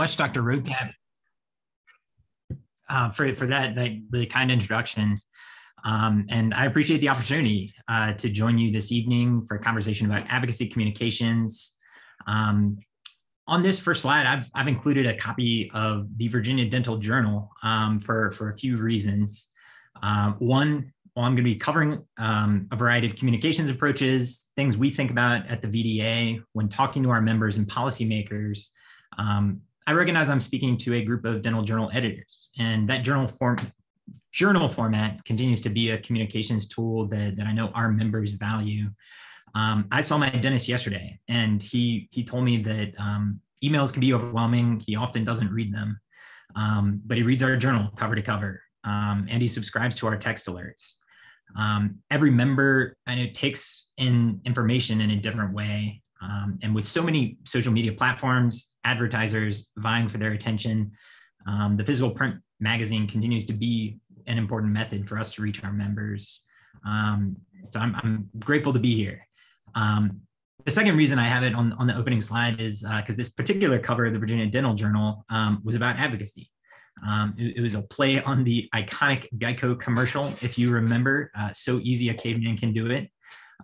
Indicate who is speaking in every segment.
Speaker 1: much, Dr. Roadcap, uh, for, for that, that really kind introduction. Um, and I appreciate the opportunity uh, to join you this evening for a conversation about advocacy communications. Um, on this first slide, I've, I've included a copy of the Virginia Dental Journal um, for, for a few reasons. Uh, one, well, I'm going to be covering um, a variety of communications approaches, things we think about at the VDA when talking to our members and policymakers. Um, I recognize I'm speaking to a group of dental journal editors, and that journal form journal format continues to be a communications tool that, that I know our members value. Um, I saw my dentist yesterday, and he he told me that um, emails can be overwhelming. He often doesn't read them, um, but he reads our journal cover to cover, um, and he subscribes to our text alerts. Um, every member and it takes in information in a different way, um, and with so many social media platforms, advertisers vying for their attention, the physical print magazine continues to be an important method for us to reach our members. so I'm, I'm grateful to be here. Um, the second reason I have it on, on the opening slide is because uh, this particular cover of the Virginia Dental Journal um, was about advocacy. Um, it, it, was a play on the iconic Geico commercial, if you remember, uh, so easy a caveman can do it.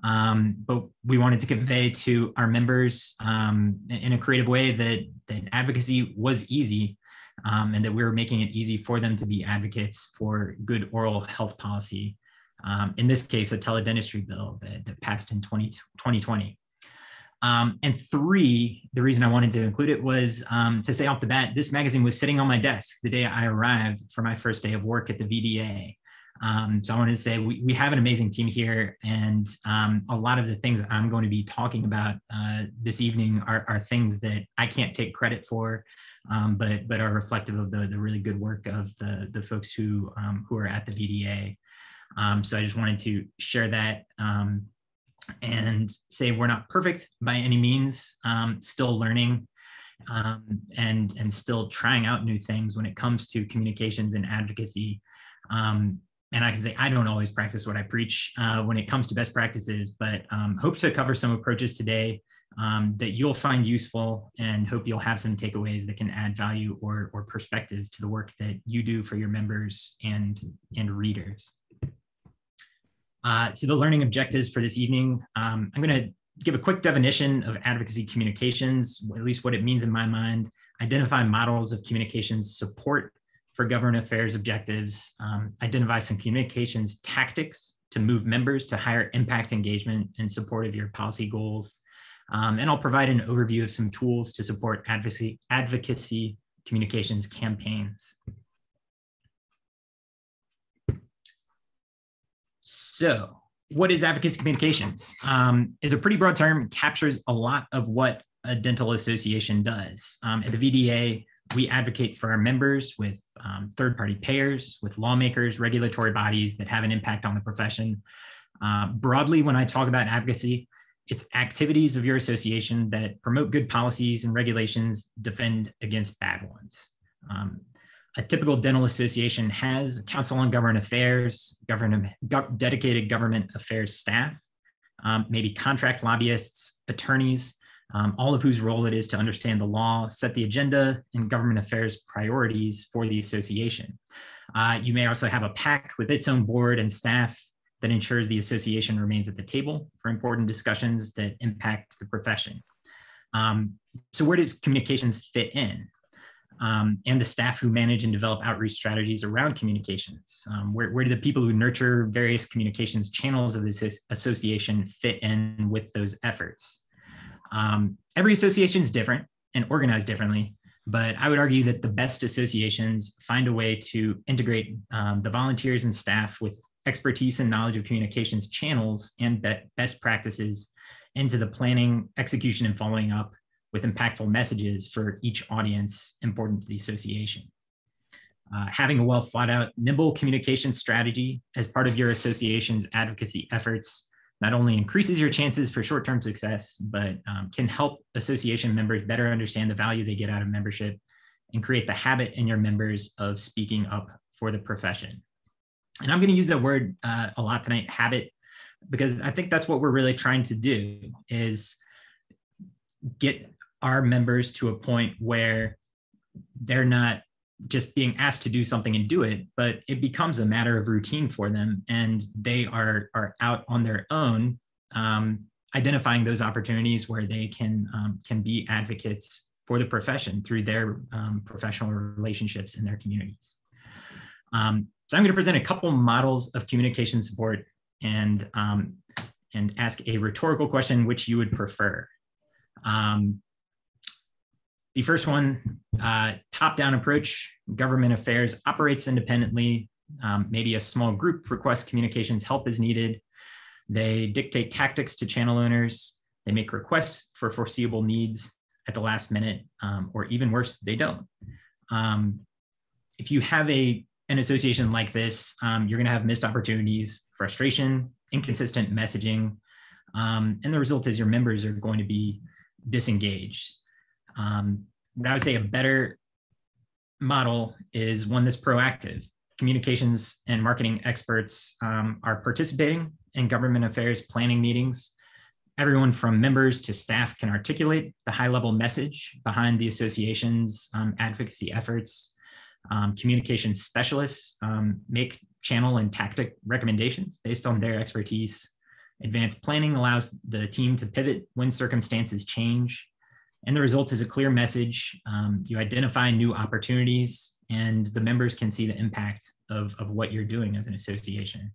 Speaker 1: Um, but we wanted to convey to our members um, in a creative way that, that advocacy was easy um, and that we were making it easy for them to be advocates for good oral health policy um, in this case, a teledentistry bill that, that passed in 20, 2020. Um, and three, the reason I wanted to include it was um, to say off the bat, this magazine was sitting on my desk the day I arrived for my first day of work at the VDA. Um, so I wanted to say we, we have an amazing team here, and um, a lot of the things I'm going to be talking about uh, this evening are, are, things that I can't take credit for, um, but but are reflective of the, the really good work of the, the folks who um, who are at the VDA. Um, so I just wanted to share that um, and say we're not perfect by any means, still learning and, and still trying out new things when it comes to communications and advocacy. Um, and I can say I don't always practice what I preach uh, when it comes to best practices, but um, hope to cover some approaches today um, that you'll find useful and hope you'll have some takeaways that can add value or, or perspective to the work that you do for your members and, and readers. Uh, so the learning objectives for this evening, um, I'm going to give a quick definition of advocacy communications, at least what it means in my mind, identify models of communications support for government affairs objectives, um, identify some communications tactics to move members to higher impact engagement in support of your policy goals. Um, and I'll provide an overview of some tools to support advocacy, advocacy communications campaigns. So, what is advocacy communications? Um, is a pretty broad term, captures a lot of what a dental association does. Um, at the VDA, we advocate for our members with um, third party payers, with lawmakers, regulatory bodies that have an impact on the profession. Uh, broadly, when I talk about advocacy, it's activities of your association that promote good policies and regulations, defend against bad ones. Um, a typical dental association has a council on government affairs, government, go, dedicated government affairs staff, um, maybe contract lobbyists, attorneys, um, all of whose role it is to understand the law, set the agenda, and government affairs priorities for the association. Uh, you may also have a PAC with its own board and staff that ensures the association remains at the table for important discussions that impact the profession. Um, so where does communications fit in? um, and the staff who manage and develop outreach strategies around communications? Um, where, where do the people who nurture various communications channels of this association fit in with those efforts? Um, every association is different and organized differently, but I would argue that the best associations find a way to integrate um, the volunteers and staff with expertise and knowledge of communications channels and best practices into the planning, execution, and following up with impactful messages for each audience important to the association. Uh, having a well thought out, nimble communication strategy as part of your association's advocacy efforts not only increases your chances for short term success, but um, can help association members better understand the value they get out of membership and create the habit in your members of speaking up for the profession. And I'm going to use that word uh, a lot tonight, habit, because I think that's what we're really trying to do is get our members to a point where they're not just being asked to do something and do it, but it becomes a matter of routine for them, and they are are out on their own, um, identifying those opportunities where they can um, can be advocates for the profession through their um, professional relationships in their communities. Um, so I'm going to present a couple models of communication support and um, and ask a rhetorical question which you would prefer. Um, the first one, uh, top-down approach, government affairs operates independently. Um, maybe a small group requests communications help is needed. They dictate tactics to channel owners. They make requests for foreseeable needs at the last minute, um, or even worse, they don't. Um, if you have a an association like this, um, you're going to have missed opportunities, frustration, inconsistent messaging, um, and the result is your members are going to be disengaged. Um, what I would say a better model is one that's proactive. Communications and marketing experts um, are participating in government affairs planning meetings. Everyone from members to staff can articulate the high level message behind the association's um, advocacy efforts. Um, communication specialists um, make channel and tactic recommendations based on their expertise. Advanced planning allows the team to pivot when circumstances change. And the result is a clear message. Um, you identify new opportunities, and the members can see the impact of, of what you're doing as an association.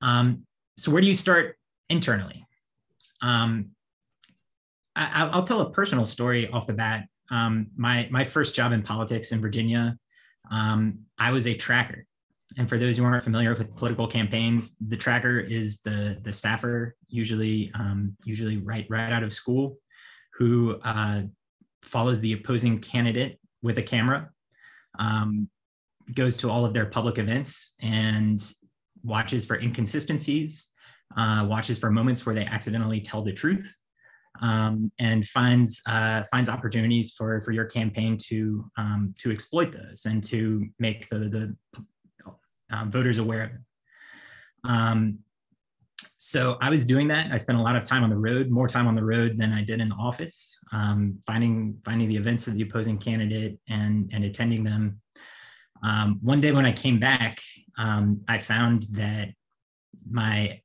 Speaker 1: Um, so, where do you start internally? Um, I, will tell a personal story off the bat. Um, my my first job in politics in Virginia, um, I was a tracker. And for those who aren't familiar with political campaigns, the tracker is the the staffer, usually um, usually right right out of school, who uh, follows the opposing candidate with a camera, um, goes to all of their public events, and watches for inconsistencies, uh, watches for moments where they accidentally tell the truth, um, and finds uh, finds opportunities for for your campaign to um, to exploit those and to make the the um, voters aware of it. Um, so I was doing that. I spent a lot of time on the road, more time on the road than I did in the office, um, finding finding the events of the opposing candidate and and attending them. Um, one day when I came back, I found that my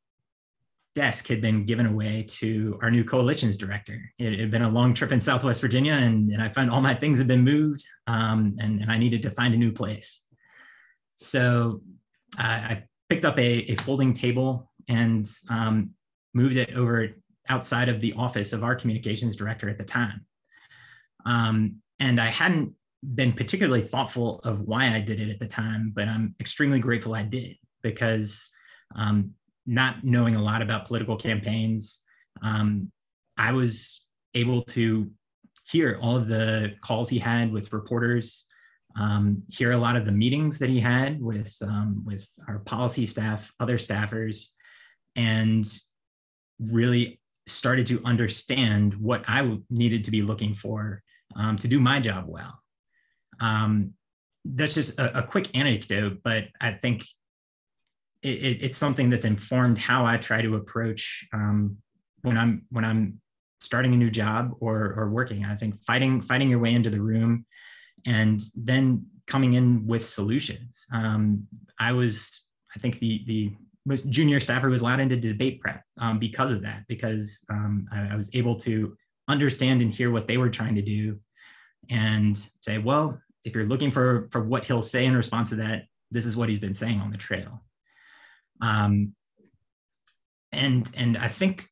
Speaker 1: desk had been given away to our new coalitions director. It had been a long trip in Southwest Virginia, and, and I found all my things had been moved, um, and, and I needed to find a new place. So I, picked up a, a folding table and um, moved it over outside of the office of our communications director at the time. Um, and I hadn't been particularly thoughtful of why I did it at the time, but I'm extremely grateful I did because um, not knowing a lot about political campaigns, um, I was able to hear all of the calls he had with reporters, um, hear a lot of the meetings that he had with um, with our policy staff, other staffers, and really started to understand what I needed to be looking for um, to do my job well. Um, that's just a, a quick anecdote, but I think it, it's something that's informed how I try to approach um, when I'm when I'm starting a new job or or working. I think fighting fighting your way into the room, and then coming in with solutions. Um, I was I think the the most junior staffer was allowed into debate prep um, because of that because um, I, I was able to understand and hear what they were trying to do and say well if you're looking for for what he'll say in response to that this is what he's been saying on the trail um, and and I think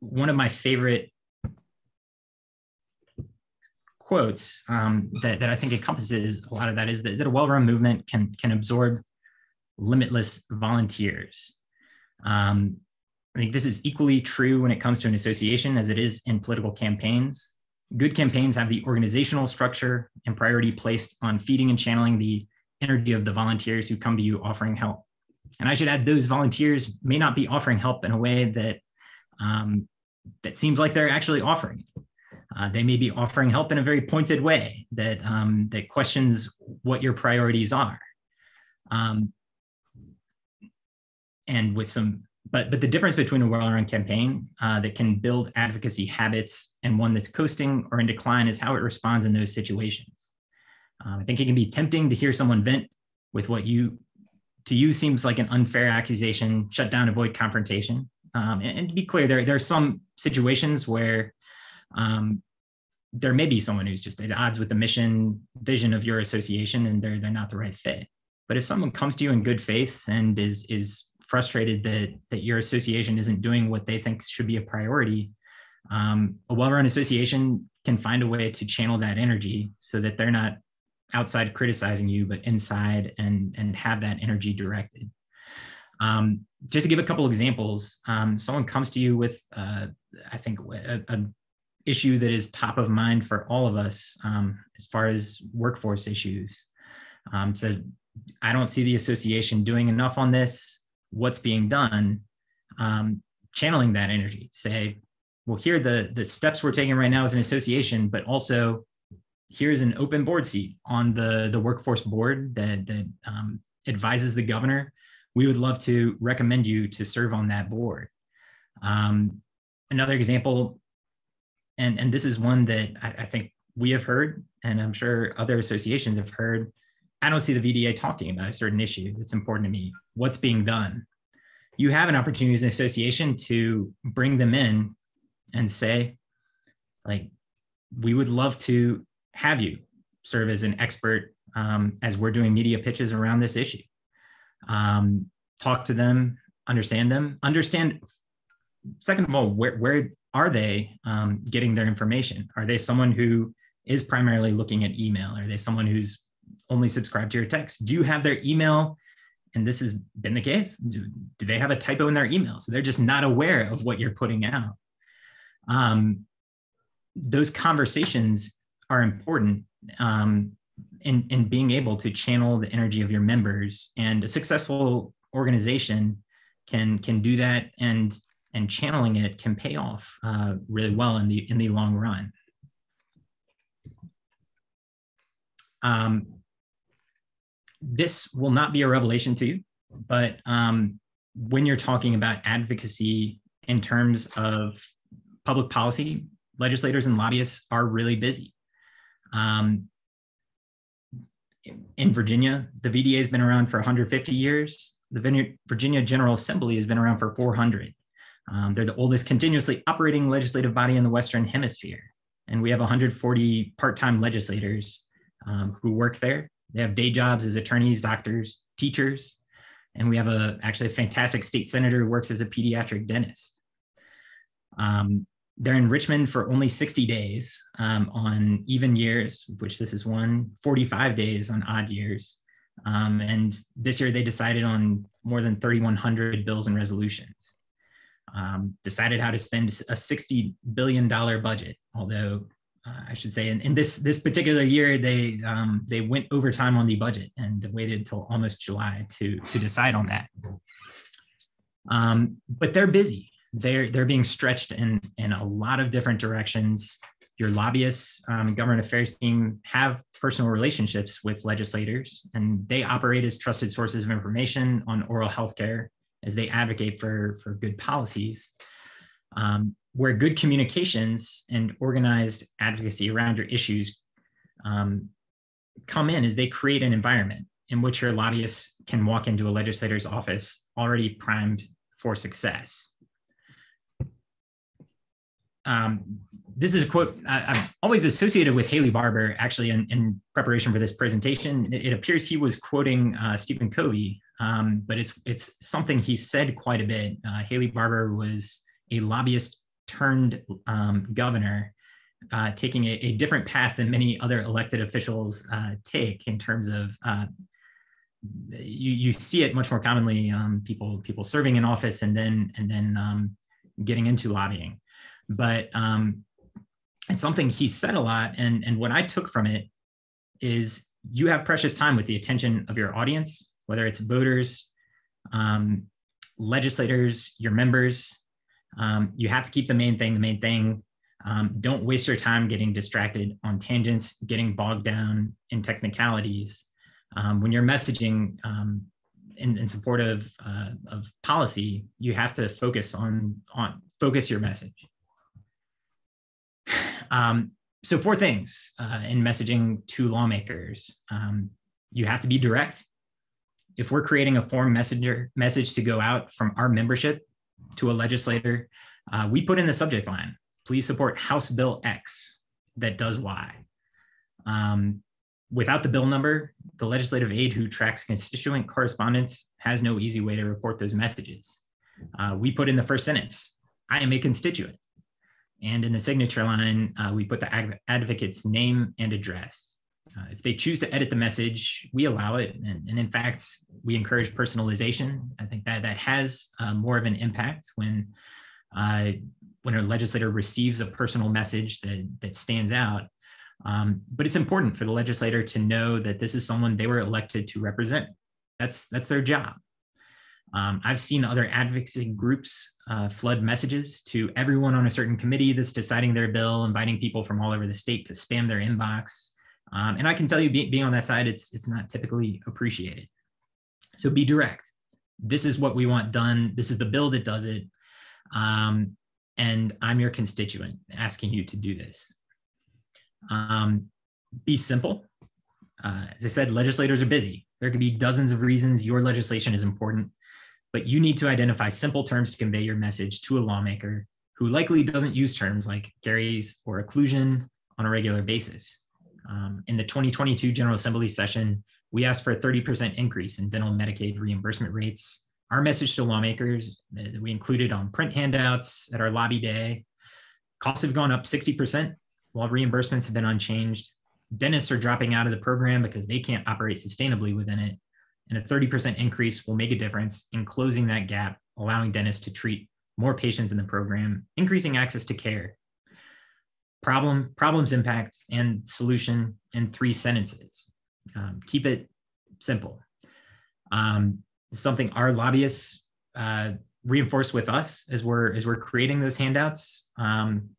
Speaker 1: one of my favorite quotes um, that, that I think encompasses a lot of that is that, that a well-run movement can can absorb limitless volunteers. Um, I think this is equally true when it comes to an association as it is in political campaigns. Good campaigns have the organizational structure and priority placed on feeding and channeling the energy of the volunteers who come to you offering help. And I should add, those volunteers may not be offering help in a way that um, that seems like they're actually offering. Uh, they may be offering help in a very pointed way that um, that questions what your priorities are, um, and with some but but the difference between a well-run campaign uh, that can build advocacy habits and one that's coasting or in decline is how it responds in those situations. Um, I think it can be tempting to hear someone vent with what you to you seems like an unfair accusation, shut down, avoid confrontation. Um, and, and, to be clear, there there are some situations where um, there may be someone who's just at odds with the mission vision of your association, and they're they're not the right fit. But if someone comes to you in good faith and is is frustrated that that your association isn't doing what they think should be a priority, um, a well-run association can find a way to channel that energy so that they're not outside criticizing you, but inside and and have that energy directed. Um, just to give a couple examples, um, someone comes to you with, uh, I think, a, a, issue that is top of mind for all of us um, as far as workforce issues. Um, so I don't see the association doing enough on this what's being done, um, channeling that energy. Say, well, here the the steps we're taking right now as an association, but also here's an open board seat on the the workforce board that that um, advises the governor. We would love to recommend you to serve on that board. Um, another example, and and this is one that I, I think we have heard, and I'm sure other associations have heard I don't see the VDA talking about a certain issue that's important to me. What's being done? You have an opportunity as an association to bring them in and say, like, we would love to have you serve as an expert um, as we're doing media pitches around this issue. Um, talk to them, understand them, understand. Second of all, where, where are they um, getting their information? Are they someone who is primarily looking at email? Are they someone who's only subscribed to your text? Do you have their email? And this has been the case. Do, do they have a typo in their email? So they're just not aware of what you're putting out. Um, those conversations are important um, in, in being able to channel the energy of your members. And a successful organization can can do that and and channeling it can pay off uh, really well in the in the long run. Um, this will not be a revelation to you, but um, when you're talking about advocacy in terms of public policy, legislators and lobbyists are really busy. Um, in Virginia, the VDA has been around for 150 years. The Virginia General Assembly has been around for 400. Um, they're the oldest continuously operating legislative body in the Western Hemisphere. And we have 140 part time legislators um, who work there. They have day jobs as attorneys, doctors, teachers, and we have a actually a fantastic state senator who works as a pediatric dentist. Um, they're in Richmond for only 60 days um, on even years, which this is one, 45 days on odd years. Um, and this year they decided on more than 3,100 bills and resolutions. Um, decided how to spend a $60 billion budget, although uh, I should say, in, in this this particular year, they um, they went over time on the budget and waited until almost July to to decide on that. Um, but they're busy. They're they're being stretched in in a lot of different directions. Your lobbyists, um, government affairs team have personal relationships with legislators, and they operate as trusted sources of information on oral health care as they advocate for for good policies. Um, where good communications and organized advocacy around your issues um, come in is they create an environment in which your lobbyists can walk into a legislator's office already primed for success. Um, this is a quote I, am always associated with Haley Barbour, actually, in, in preparation for this presentation. It, it appears he was quoting uh, Stephen Covey, um, but it's, it's something he said quite a bit. Uh, Haley Barbour was a lobbyist turned um, governor, uh, taking a, a, different path than many other elected officials uh, take in terms of uh, you, you see it much more commonly um, people people serving in office and then and then um, getting into lobbying, but um, it's something he said a lot and and what I took from it is you have precious time with the attention of your audience, whether it's voters, um, legislators, your members, um, you have to keep the main thing the main thing. Um, don't waste your time getting distracted on tangents, getting bogged down in technicalities. Um, when you're messaging, um, in, in support of, uh, of policy, you have to focus on, on focus your message. Um, so four things uh, in messaging to lawmakers. Um, you have to be direct. If we're creating a form messenger message to go out from our membership to a legislator, uh, we put in the subject line, please support House Bill X that does Y. Um, without the bill number, the legislative aide who tracks constituent correspondence has no easy way to report those messages. Uh, we put in the first sentence, I am a constituent. And in the signature line, uh, we put the adv advocate's name and address. Uh, if they choose to edit the message, we allow it. And, and, in fact, we encourage personalization. I think that that has uh, more of an impact when, uh, when a legislator receives a personal message that, that stands out. Um, but it's important for the legislator to know that this is someone they were elected to represent. That's, that's their job. Um, I've seen other advocacy groups uh, flood messages to everyone on a certain committee that's deciding their bill, inviting people from all over the state to spam their inbox. Um, and I can tell you, be, being on that side, it's, it's not typically appreciated. So be direct. This is what we want done. This is the bill that does it. Um, and I'm your constituent asking you to do this. Um, be simple. Uh, as I said, legislators are busy. There could be dozens of reasons your legislation is important but you need to identify simple terms to convey your message to a lawmaker who likely doesn't use terms like caries or occlusion on a regular basis. Um, in the 2022 General Assembly session, we asked for a 30% increase in dental Medicaid reimbursement rates. Our message to lawmakers that we included on print handouts at our lobby day, costs have gone up 60% while reimbursements have been unchanged. Dentists are dropping out of the program because they can't operate sustainably within it and a 30% increase will make a difference in closing that gap, allowing dentists to treat more patients in the program, increasing access to care. Problem, problems, impact, and solution in three sentences. Um, keep it simple. Um, something our lobbyists uh, reinforce with us as we're as we're creating those handouts. Um,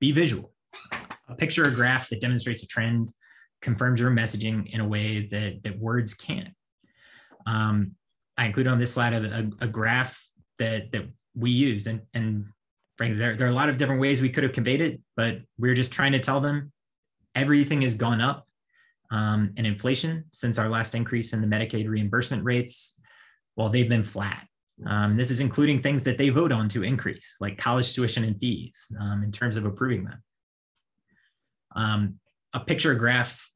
Speaker 1: be visual. A picture or graph that demonstrates a trend confirms your messaging in a way that that words can't. Um, I included on this slide a, a, graph that that we used, and and frankly, there, there are a lot of different ways we could have conveyed it, but we are just trying to tell them everything has gone up um, in inflation since our last increase in the Medicaid reimbursement rates, while they've been flat. Um, this is including things that they vote on to increase, like college tuition and fees, um, in terms of approving them. Um, a picture graph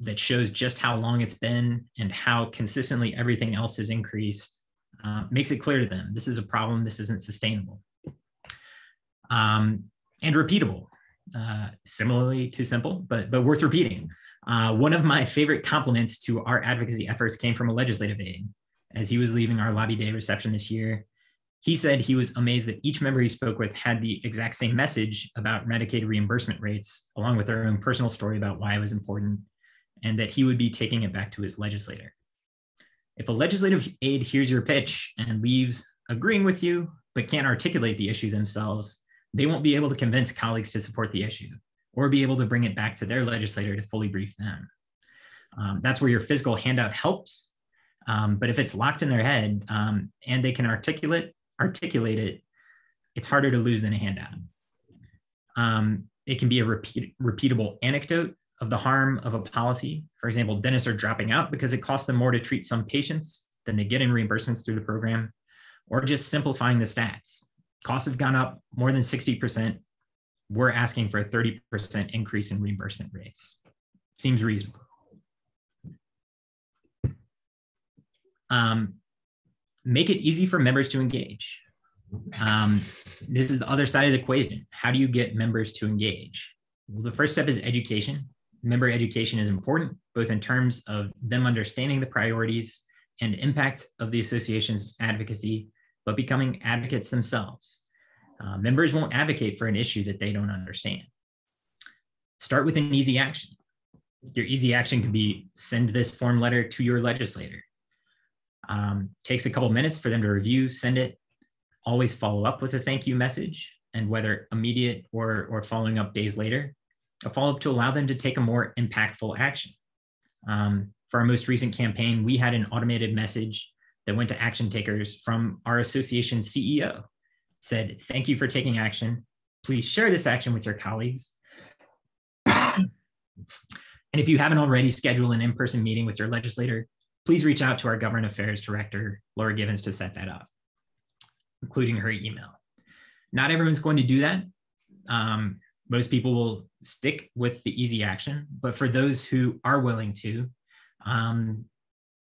Speaker 1: that shows just how long it's been and how consistently everything else has increased uh, makes it clear to them this is a problem, this isn't sustainable. Um, and repeatable, uh, similarly to simple, but, but worth repeating. Uh, one of my favorite compliments to our advocacy efforts came from a legislative aide. As he was leaving our lobby day reception this year, he said he was amazed that each member he spoke with had the exact same message about Medicaid reimbursement rates, along with their own personal story about why it was important and that he would be taking it back to his legislator. If a legislative aide hears your pitch and leaves agreeing with you, but can't articulate the issue themselves, they won't be able to convince colleagues to support the issue or be able to bring it back to their legislator to fully brief them. Um, that's where your physical handout helps. Um, but if it's locked in their head um, and they can articulate articulate it, it's harder to lose than a handout. Um, it can be a repeat, repeatable anecdote of the harm of a policy. For example, dentists are dropping out because it costs them more to treat some patients than they get in reimbursements through the program, or just simplifying the stats. Costs have gone up more than 60%. We're asking for a 30% increase in reimbursement rates. Seems reasonable. Um, make it easy for members to engage. Um, this is the other side of the equation. How do you get members to engage? Well, the first step is education member education is important, both in terms of them understanding the priorities and impact of the association's advocacy, but becoming advocates themselves. Uh, members won't advocate for an issue that they don't understand. Start with an easy action. Your easy action could be send this form letter to your legislator. Um, takes a couple minutes for them to review, send it. Always follow up with a thank you message, and whether immediate or, or following up days later, a follow-up to allow them to take a more impactful action. Um, for our most recent campaign, we had an automated message that went to action takers from our association CEO. Said, thank you for taking action. Please share this action with your colleagues. and if you haven't already scheduled an in-person meeting with your legislator, please reach out to our government affairs director, Laura Givens, to set that up, including her email. Not everyone's going to do that. Um, most people will stick with the easy action, but for those who are willing to, um,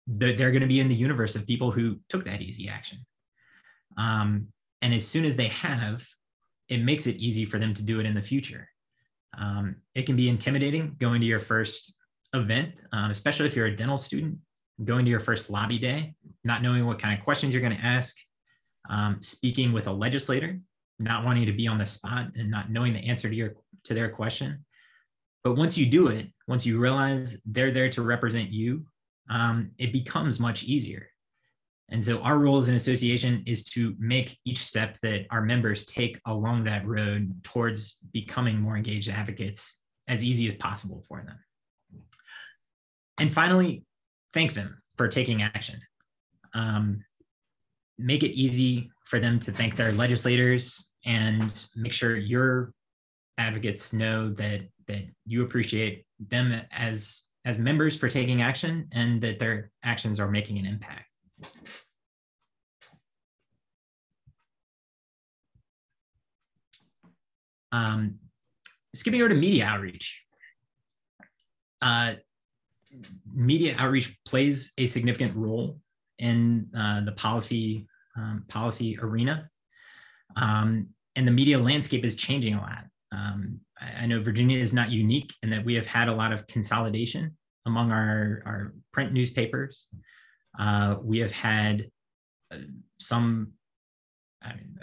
Speaker 1: they're, going to be in the universe of people who took that easy action. Um, and as soon as they have, it makes it easy for them to do it in the future. Um, it can be intimidating going to your first event, um, especially if you're a dental student, going to your first lobby day, not knowing what kind of questions you're going to ask, um, speaking with a legislator, not wanting to be on the spot and not knowing the answer to your to their question. But once you do it, once you realize they're there to represent you, um, it becomes much easier. And so our role as an association is to make each step that our members take along that road towards becoming more engaged advocates as easy as possible for them. And finally, thank them for taking action. Um, make it easy for them to thank their legislators and make sure your advocates know that that you appreciate them as as members for taking action and that their actions are making an impact. Um, skipping over to media outreach. Uh, media outreach plays a significant role in uh, the policy um, policy arena, um, and the media landscape is changing a lot. Um, I, I, know Virginia is not unique in that we have had a lot of consolidation among our, our print newspapers. Uh, we have had uh, some, I mean,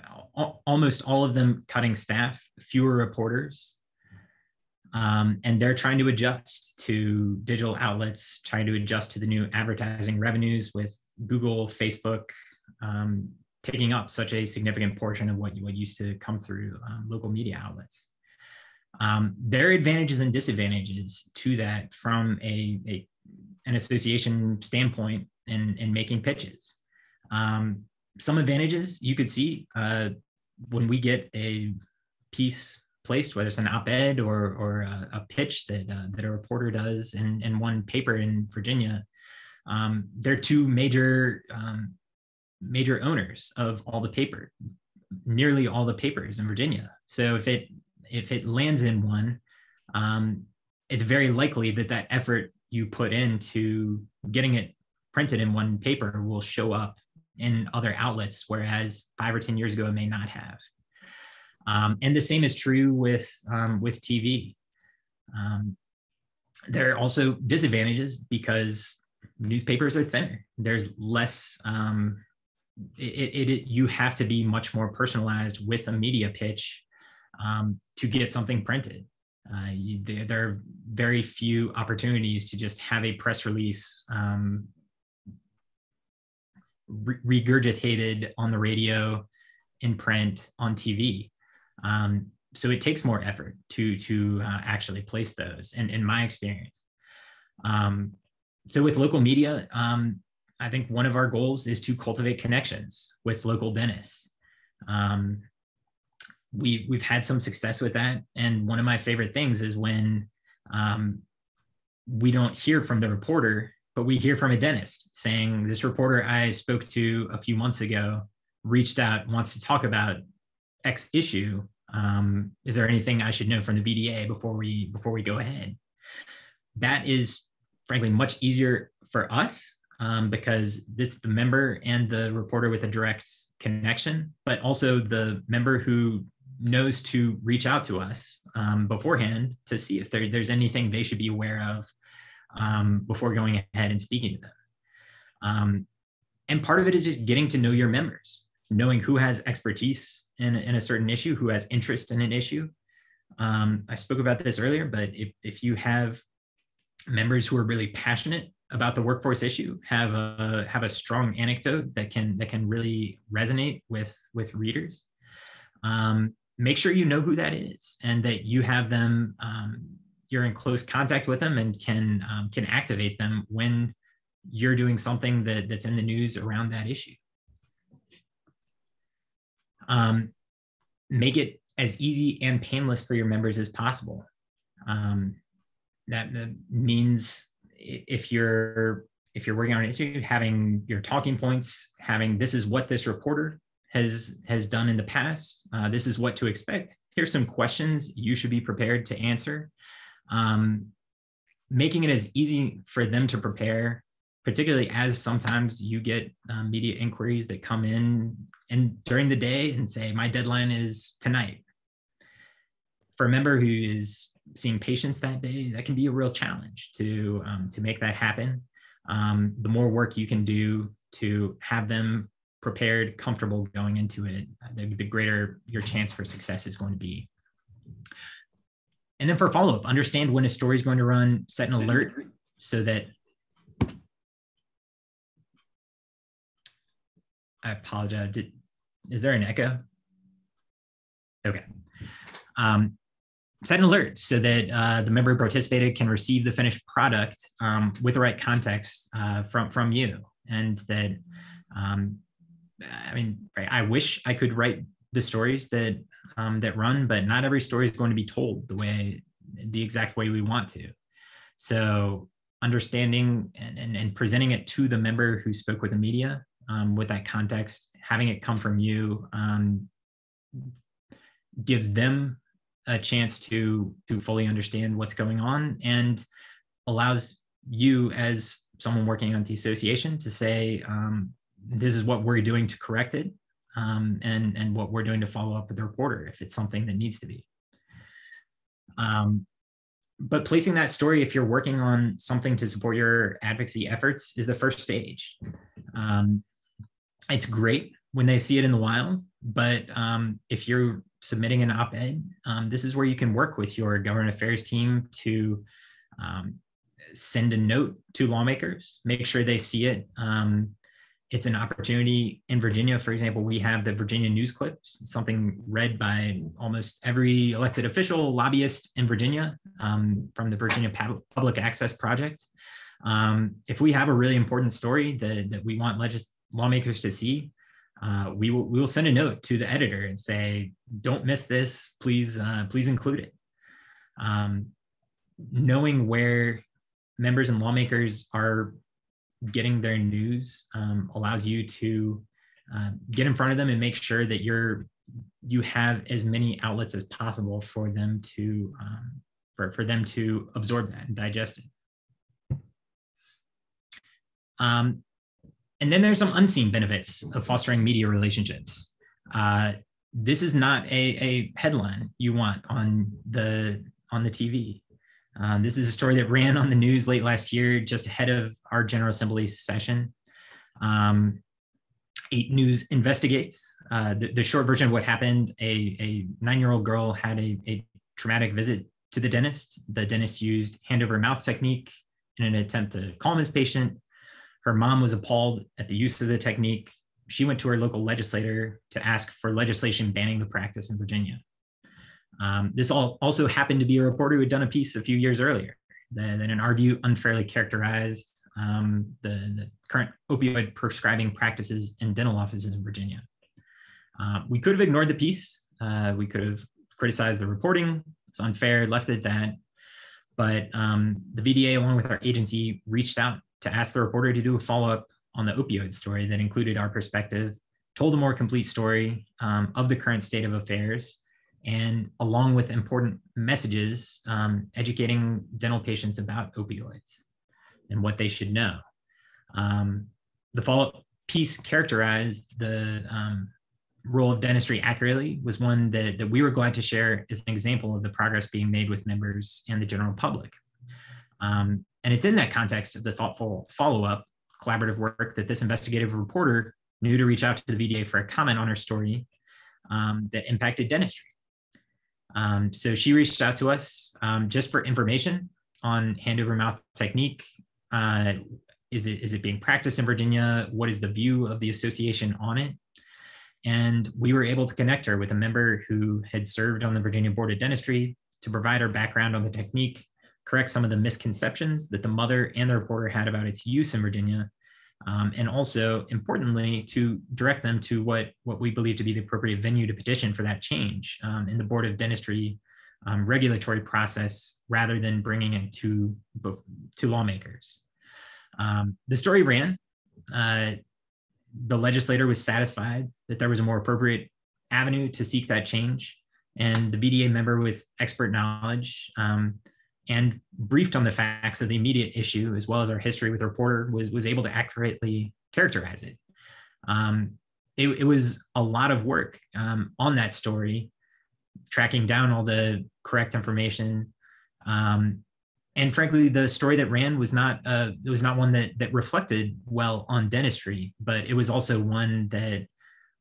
Speaker 1: almost all of them cutting staff, fewer reporters. Um, and they're trying to adjust to digital outlets, trying to adjust to the new advertising revenues with Google, Facebook um, taking up such a significant portion of what, what used to come through um, local media outlets. Um, there are advantages and disadvantages to that from a, a an association standpoint in, in making pitches. Um, some advantages you could see uh, when we get a piece placed, whether it's an op-ed or, or a, a pitch that, uh, that a reporter does in, in one paper in Virginia, um, they're two major um, major owners of all the paper, nearly all the papers in Virginia. So if it if it lands in one, um, it's very likely that that effort you put into getting it printed in one paper will show up in other outlets, whereas five or 10 years ago, it may not have. Um, and the same is true with, um, with TV. Um, there are also disadvantages because newspapers are thinner. There's less, um, it, it, it, you have to be much more personalized with a media pitch um, to get something printed. Uh, you, there, there, are very few opportunities to just have a press release um, re- regurgitated on the radio, in print, on TV. Um, so it takes more effort to to uh, actually place those. And in my experience, um, so with local media, um, I think one of our goals is to cultivate connections with local dentists. Um, we we've had some success with that. And one of my favorite things is when um, we don't hear from the reporter, but we hear from a dentist saying, "This reporter I spoke to a few months ago reached out, wants to talk about X issue. Um, is there anything I should know from the VDA before we before we go ahead?" That is frankly much easier for us um, because this the member and the reporter with a direct connection, but also the member who knows to reach out to us um, beforehand to see if there, there's anything they should be aware of um, before going ahead and speaking to them. Um, and part of it is just getting to know your members, knowing who has expertise in, in a certain issue, who has interest in an issue. Um, I spoke about this earlier, but if, if you have members who are really passionate about the workforce issue, have a have a strong anecdote that can that can really resonate with with readers, um, make sure you know who that is and that you have them um, you're in close contact with them and can um, can activate them when you're doing something that, that's in the news around that issue. Um, make it as easy and painless for your members as possible. Um, that, means if you're if you're working on an issue, having your talking points, having this is what this reporter has has done in the past. Uh, this is what to expect. Here's some questions you should be prepared to answer. Um, making it as easy for them to prepare, particularly as sometimes you get um, media inquiries that come in and during the day and say, my deadline is tonight. For a member who is seeing patients that day, that can be a real challenge to, um, to make that happen. Um, the more work you can do to have them prepared, comfortable going into it, the, the greater your chance for success is going to be. And then for follow up, understand when a story is going to run, set an alert so that I apologize. Did, is there an echo? Okay. Um, set an alert so that uh, the member who participated can receive the finished product um, with the right context uh, from, from you. And that, um, I mean, I wish I could write the stories that um, that run, but not every story is going to be told the way, the exact way we want to. So understanding and, and, and presenting it to the member who spoke with the media um, with that context, having it come from you um, gives them a chance to to fully understand what's going on and allows you as someone working on the association to say um, this is what we're doing to correct it um, and and what we're doing to follow up with the reporter if it's something that needs to be. Um, but placing that story if you're working on something to support your advocacy efforts is the first stage. Um, it's great when they see it in the wild. But um, if you're submitting an op-ed, um, this is where you can work with your government affairs team to um, send a note to lawmakers, make sure they see it. Um, it's an opportunity in Virginia, for example, we have the Virginia news clips, something read by almost every elected official, lobbyist in Virginia um, from the Virginia Public Access Project. Um, if we have a really important story that, that we want legis- lawmakers to see, uh, we will we will send a note to the editor and say, "Don't miss this. Please uh, please include it." Um, knowing where members and lawmakers are getting their news um, allows you to uh, get in front of them and make sure that you're you have as many outlets as possible for them to um, for, for them to absorb that and digest it. Um, and then there's some unseen benefits of fostering media relationships. Uh, this is not a, a headline you want on the on the TV. Um, this is a story that ran on the news late last year, just ahead of our General Assembly session. Um, Eight News investigates uh, the, the, short version of what happened. A, a nine-year-old girl had a, a traumatic visit to the dentist. The dentist used hand over mouth technique in an attempt to calm his patient. Her mom was appalled at the use of the technique. She went to her local legislator to ask for legislation banning the practice in Virginia. Um, this all also happened to be a reporter who had done a piece a few years earlier that, that in our view, unfairly characterized um, the, the, current opioid prescribing practices in dental offices in Virginia. Uh, we could have ignored the piece. Uh, we could have criticized the reporting. It's unfair, left it at that. But um, the VDA, along with our agency, reached out to ask the reporter to do a follow up on the opioid story that included our perspective, told a more complete story um, of the current state of affairs, and along with important messages, um, educating dental patients about opioids and what they should know. Um, the follow up piece characterized the um, role of dentistry accurately was one that, that we were glad to share as an example of the progress being made with members and the general public. Um, and it's in that context of the thoughtful follow up collaborative work that this investigative reporter knew to reach out to the VDA for a comment on her story um, that impacted dentistry. Um, so she reached out to us um, just for information on hand over mouth technique. Uh, is it is it being practiced in Virginia? What is the view of the association on it? And we were able to connect her with a member who had served on the Virginia Board of Dentistry to provide her background on the technique correct some of the misconceptions that the mother and the reporter had about its use in Virginia, um, and also importantly to direct them to what, what we believe to be the appropriate venue to petition for that change um, in the Board of Dentistry um, regulatory process rather than bringing it to, to lawmakers. Um, the story ran. Uh, the legislator was satisfied that there was a more appropriate avenue to seek that change. And the VDA member with expert knowledge um, and briefed on the facts of the immediate issue, as well as our history with the reporter, was, was able to accurately characterize it. Um, it, it, was a lot of work um, on that story, tracking down all the correct information. Um, and frankly, the story that ran was not uh, it was not one that that reflected well on dentistry, but it was also one that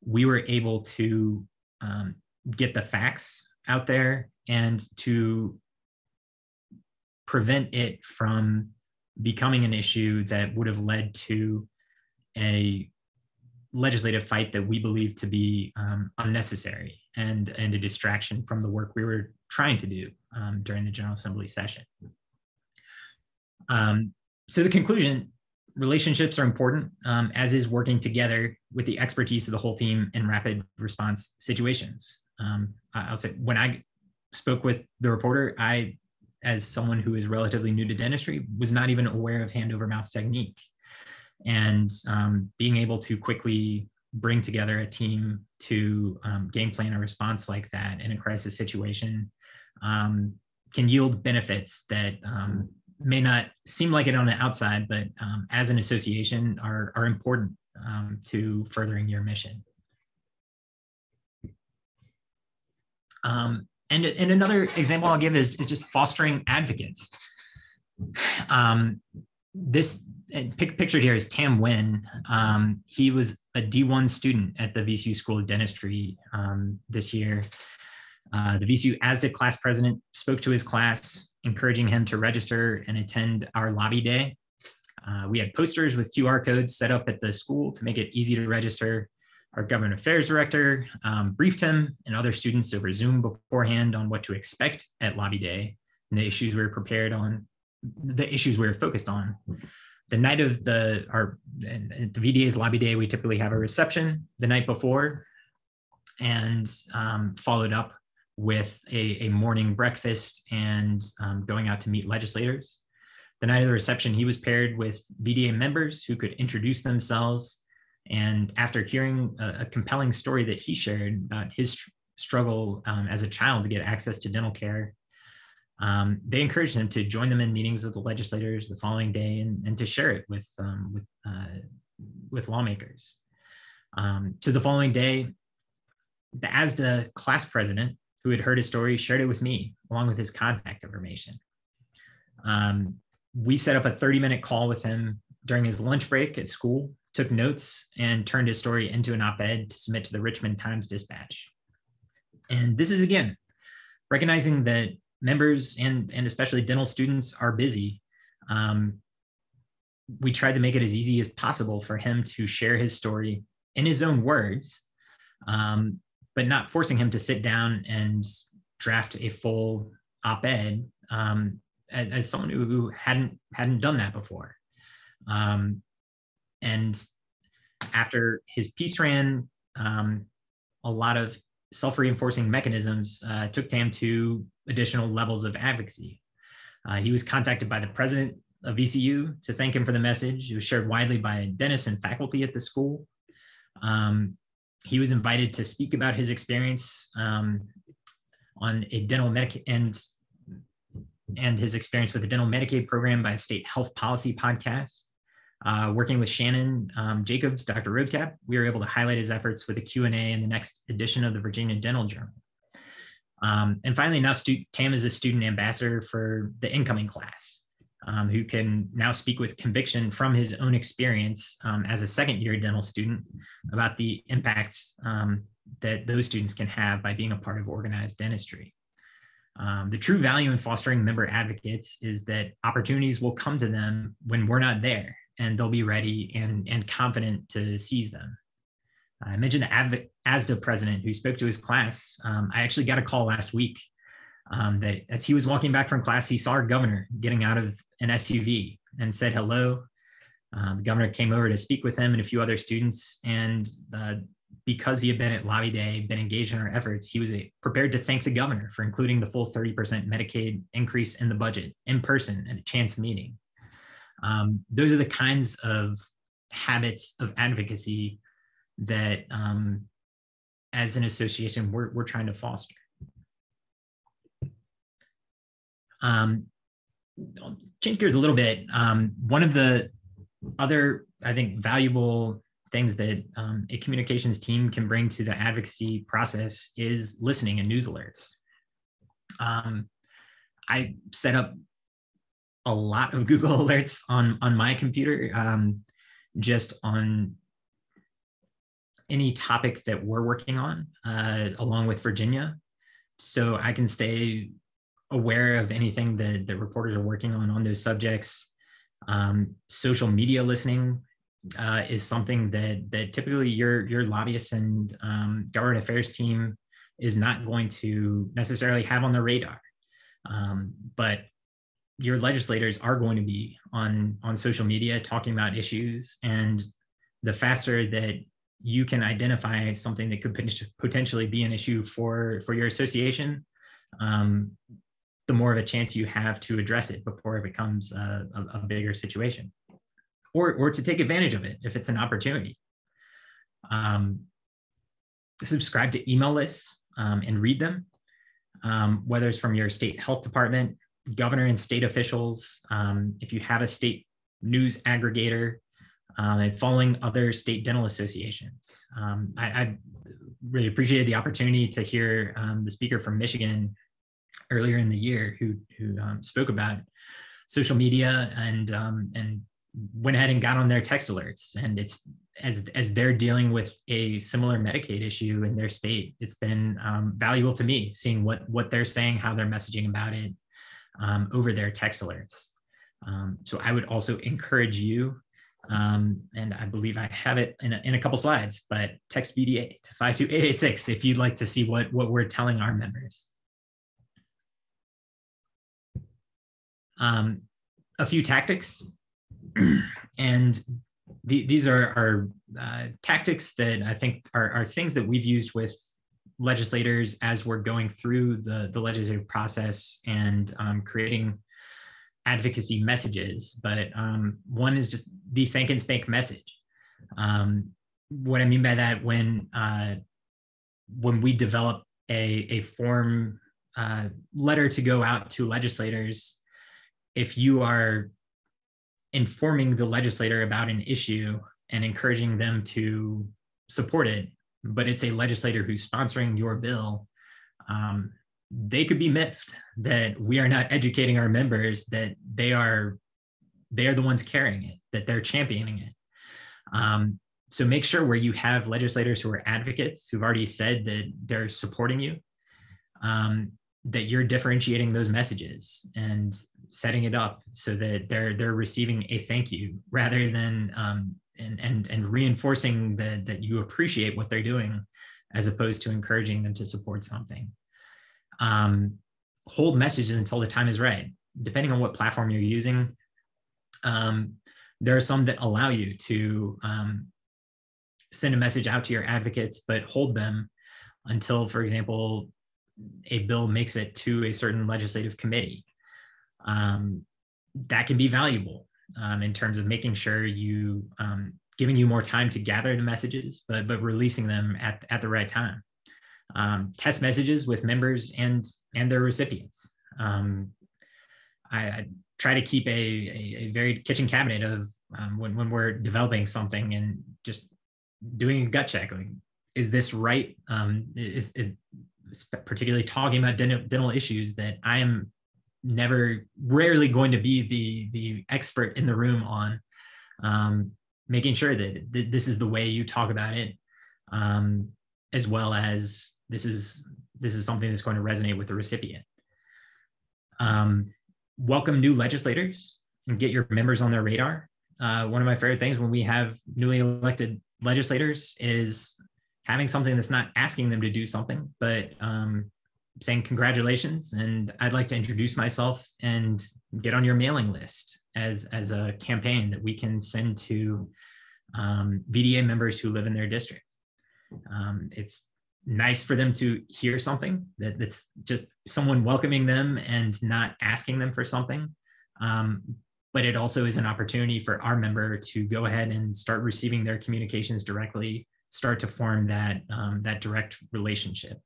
Speaker 1: we were able to um, get the facts out there and to prevent it from becoming an issue that would have led to a legislative fight that we believe to be um, unnecessary and, and a distraction from the work we were trying to do um, during the General Assembly session. Um, so the conclusion, relationships are important, um, as is working together with the expertise of the whole team in rapid response situations. Um, I'll say when I spoke with the reporter, I as someone who is relatively new to dentistry, was not even aware of hand over mouth technique. And um, being able to quickly bring together a team to um, game plan a response like that in a crisis situation um, can yield benefits that um, may not seem like it on the outside, but um, as an association are, are important um, to furthering your mission. Um, and, and another example I'll give is, is just fostering advocates. Um, this pic, pictured here is Tam Nguyen. Um, he was a D1 student at the VCU School of Dentistry um, this year. Uh, the VCU ASDA class president spoke to his class, encouraging him to register and attend our lobby day. Uh, we had posters with QR codes set up at the school to make it easy to register. Our government affairs director um, briefed him and other students over Zoom beforehand on what to expect at lobby day and the issues we were prepared on, the issues we were focused on. The night of the our the VDA's lobby day, we typically have a reception the night before, and um, followed up with a, a morning breakfast and um, going out to meet legislators. The night of the reception, he was paired with VDA members who could introduce themselves and after hearing a, a compelling story that he shared about his tr- struggle um, as a child to get access to dental care, um, they encouraged him to join them in meetings with the legislators the following day and, and to share it with, um, with, uh, with lawmakers. Um, so the following day, the ASDA class president, who had heard his story, shared it with me along with his contact information. Um, we set up a 30 minute call with him during his lunch break at school took notes and turned his story into an op-ed to submit to the Richmond Times Dispatch. And this is again, recognizing that members and, and especially dental students are busy. Um, we tried to make it as easy as possible for him to share his story in his own words, um, but not forcing him to sit down and draft a full op-ed um, as, as, someone who, who hadn't hadn't done that before. Um, and after his piece ran, um, a lot of self-reinforcing mechanisms uh, took Tam to additional levels of advocacy. Uh, he was contacted by the president of VCU to thank him for the message. It was shared widely by dentists and faculty at the school. Um, he was invited to speak about his experience um, on a dental medic and and his experience with the dental Medicaid program by a state health policy podcast. Uh, working with Shannon um, Jacobs, Dr. Roadcap, we were able to highlight his efforts with a Q&A in the next edition of the Virginia Dental Journal. Um, and finally, now Tam is a student ambassador for the incoming class, um, who can now speak with conviction from his own experience um, as a second year dental student about the impacts um, that those students can have by being a part of organized dentistry. Um, the true value in fostering member advocates is that opportunities will come to them when we're not there and they'll be ready and, and confident to seize them. I mentioned the ASDA president who spoke to his class. Um, I actually got a call last week um, that as he was walking back from class, he saw our governor getting out of an SUV and said hello. Uh, the governor came over to speak with him and a few other students. And uh, because he had been at Lobby Day, been engaged in our efforts, he was a, prepared to thank the governor for including the full 30% Medicaid increase in the budget in person at a chance meeting. Um, those are the kinds of habits of advocacy that um, as an association we're, we're trying to foster. Um, change gears a little bit. Um, one of the other, I think, valuable things that um, a communications team can bring to the advocacy process is listening and news alerts. Um, I set up a lot of Google alerts on on my computer, um, just on any topic that we're working on, uh, along with Virginia, so I can stay aware of anything that the reporters are working on on those subjects. Um, social media listening uh, is something that that typically your your lobbyists and um, government affairs team is not going to necessarily have on their radar. Um, but your legislators are going to be on on social media talking about issues, and the faster that you can identify something that could potentially be an issue for for your association, um, the more of a chance you have to address it before it becomes a, a, a bigger situation or, or to take advantage of it if it's an opportunity. Um, subscribe to email lists um, and read them, um, whether it's from your state health department, governor and state officials, um, if you have a state news aggregator, uh, and following other state dental associations. Um, I, I, really appreciated the opportunity to hear um, the speaker from Michigan earlier in the year who who um, spoke about social media and um, and went ahead and got on their text alerts and it's as as they're dealing with a similar medicaid issue in their state it's been um, valuable to me seeing what what they're saying how they're messaging about it um, over their text alerts um, so i would also encourage you um, and I believe I have it in a, in a couple slides, but text VDA to 52886 if you'd like to see what, what we're telling our members. um, a few tactics, and the, these are, are uh, tactics that I think are, are things that we've used with legislators as we're going through the, the legislative process and um, creating advocacy messages. But um, one is just the thank and spank message. Um, what I mean by that, when uh, when we develop a, a form uh, letter to go out to legislators, if you are informing the legislator about an issue and encouraging them to support it, but it's a legislator who's sponsoring your bill, um, they could be miffed that we are not educating our members that they are they are the ones carrying it, that they're championing it. Um, so make sure where you have legislators who are advocates who've already said that they're supporting you, um, that you're differentiating those messages and setting it up so that they're they're receiving a thank you rather than um, and and and reinforcing that that you appreciate what they're doing as opposed to encouraging them to support something. Um, hold messages until the time is right. Depending on what platform you're using um, there are some that allow you to um, send a message out to your advocates but hold them until for example a bill makes it to a certain legislative committee. Um, that can be valuable um, in terms of making sure you um, giving you more time to gather the messages, but but releasing them at, at the right time. Um, test messages with members and and their recipients. Um, I, I, try to keep a, a, a very kitchen cabinet of um, when, when we're developing something and just doing a gut check like is this right um, is, is particularly talking about dental, dental issues that I am never, rarely going to be the the expert in the room on. Um, making sure that th- this is the way you talk about it, um, as well as this is this is something that's going to resonate with the recipient. Um, welcome new legislators and get your members on their radar. Uh, one of my favorite things when we have newly elected legislators is having something that's not asking them to do something, but um, saying congratulations, and I'd like to introduce myself and get on your mailing list as as a campaign that we can send to um, VDA members who live in their district. Um, it's nice for them to hear something that, that's just someone welcoming them and not asking them for something. Um, but it also is an opportunity for our member to go ahead and start receiving their communications directly, start to form that, um, that direct relationship.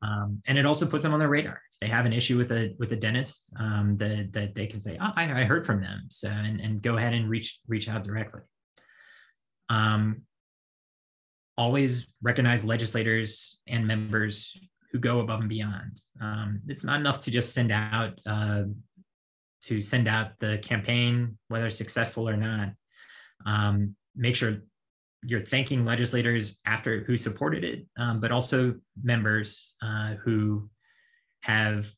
Speaker 1: Um, and it also puts them on their radar. If they have an issue with a with a dentist, um, that they can say, "Oh, I, I, heard from them," so and, and go ahead and reach reach out directly. Um, always recognize legislators and members who go above and beyond. Um, it's not enough to just send out uh, to send out the campaign, whether successful or not. Um, make sure you're thanking legislators after who supported it, um, but also members uh, who have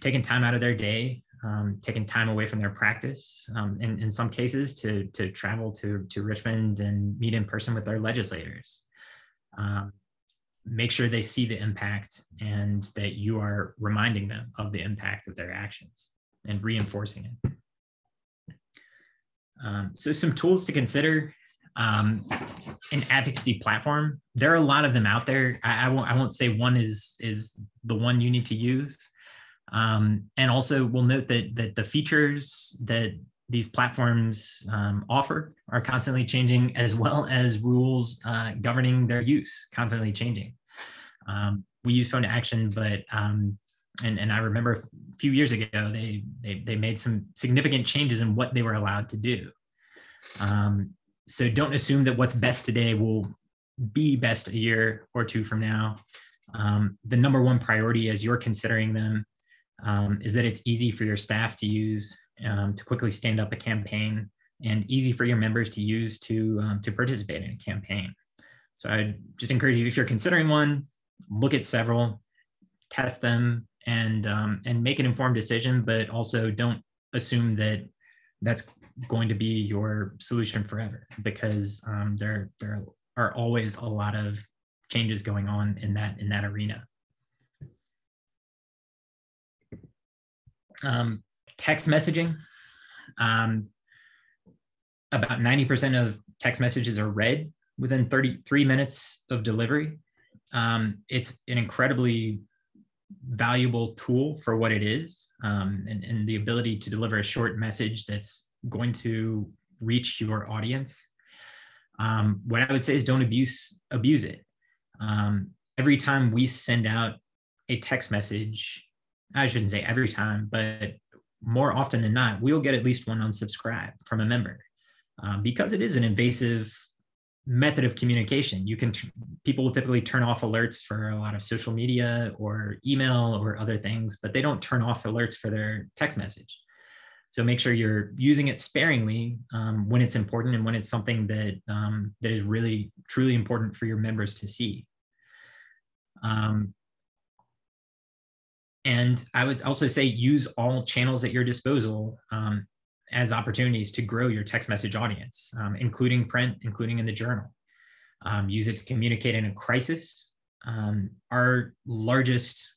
Speaker 1: taken time out of their day, um, taken time away from their practice, um, and in some cases to to travel to to Richmond and meet in person with their legislators. Um, make sure they see the impact and that you are reminding them of the impact of their actions and reinforcing it. Um, so some tools to consider um, an advocacy platform. There are a lot of them out there. I, I, won't, I won't say one is, is the one you need to use. Um, and also we'll note that, that the features that these platforms um, offer are constantly changing as well as rules uh, governing their use constantly changing. Um, we use Phone2Action, but um, and, and I remember a few years ago, they, they, they made some significant changes in what they were allowed to do. Um, so don't assume that what's best today will be best a year or two from now. Um, the number one priority as you're considering them um, is that it's easy for your staff to use um, to quickly stand up a campaign and easy for your members to use to, um, to participate in a campaign. So I just encourage you, if you're considering one, look at several, test them, and um, and make an informed decision. But also don't assume that that's going to be your solution forever because um, there there are always a lot of changes going on in that in that arena. Um, text messaging. Um, about 90% of text messages are read within 33 minutes of delivery. Um, it's an incredibly valuable tool for what it is um, and, and the ability to deliver a short message that's going to reach your audience. Um, what I would say is don't abuse abuse it. Um, every time we send out a text message, I shouldn't say every time, but more often than not, we'll get at least one unsubscribe from a member um, because it is an invasive method of communication. You can people will typically turn off alerts for a lot of social media or email or other things, but they don't turn off alerts for their text message. So make sure you're using it sparingly um, when it's important and when it's something that um, that is really truly important for your members to see. Um, and I would also say use all channels at your disposal um, as opportunities to grow your text message audience, um, including print, including in the journal. Um, use it to communicate in a crisis. our largest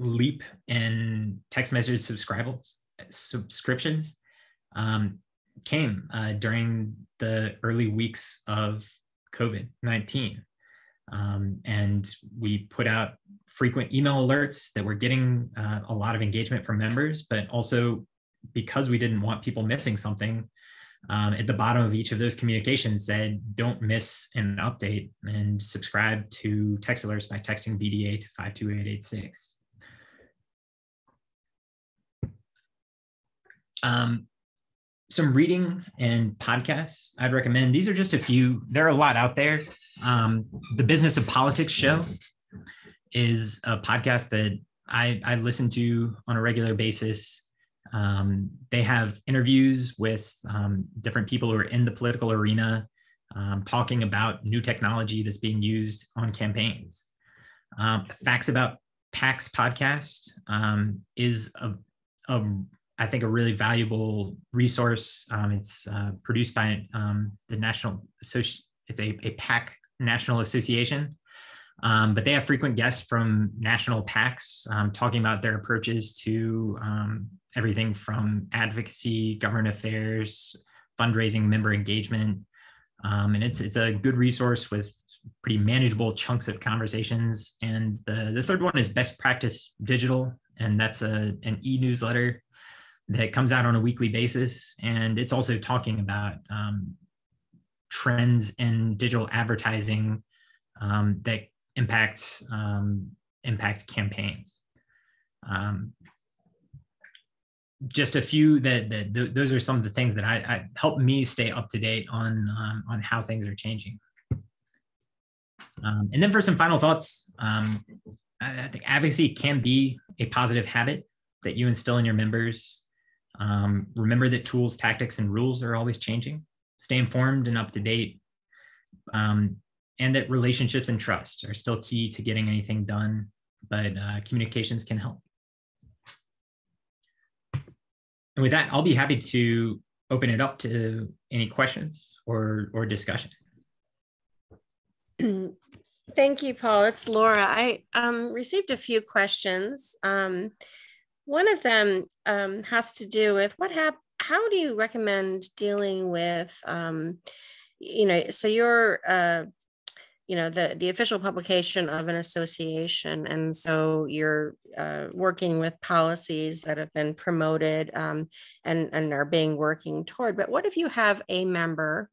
Speaker 1: leap in text message subscribers subscriptions um, came uh, during the early weeks of COVID 19. Um, and we put out frequent email alerts that were getting uh, a lot of engagement from members, but also because we didn't want people missing something, um, at the bottom of each of those communications said, don't miss an update and subscribe to text alerts by texting VDA to 52886. Um, some reading and podcasts I'd recommend. These are just a few. There are a lot out there. Um, the Business of Politics show is a podcast that I, I listen to on a regular basis. Um, they have interviews with um, different people who are in the political arena, um, talking about new technology that's being used on campaigns. Um, Facts About PACs podcast um, is a, a I think, a really valuable resource. Um, it's uh, produced by um, the National Associ- it's a, a PAC National Association. Um, but they have frequent guests from national PACs um, talking about their approaches to um, everything from advocacy, government affairs, fundraising, member engagement. Um, and it's it's a good resource with pretty manageable chunks of conversations. And the, the third one is best practice digital, and that's a an e-newsletter that comes out on a weekly basis. And it's also talking about um, trends in digital advertising um, that impact um, impact campaigns. Um, just a few that, that th- those are some of the things that I, I help me stay up to date on um, on how things are changing. Um, and then for some final thoughts, um, I, I, think advocacy can be a positive habit that you instill in your members. Um, remember that tools, tactics, and rules are always changing. Stay informed and up to date. Um, and that relationships and trust are still key to getting anything done, but uh, communications can help. And with that, I'll be happy to open it up to any questions or, or discussion.
Speaker 2: Thank you, Paul. It's Laura. I um, received a few questions. Um, one of them um, has to do with what hap- how do you recommend dealing with, um, you know, so you're uh, you know the the official publication of an association and so you're uh, working with policies that have been promoted um, and and are being working toward but what if you have a member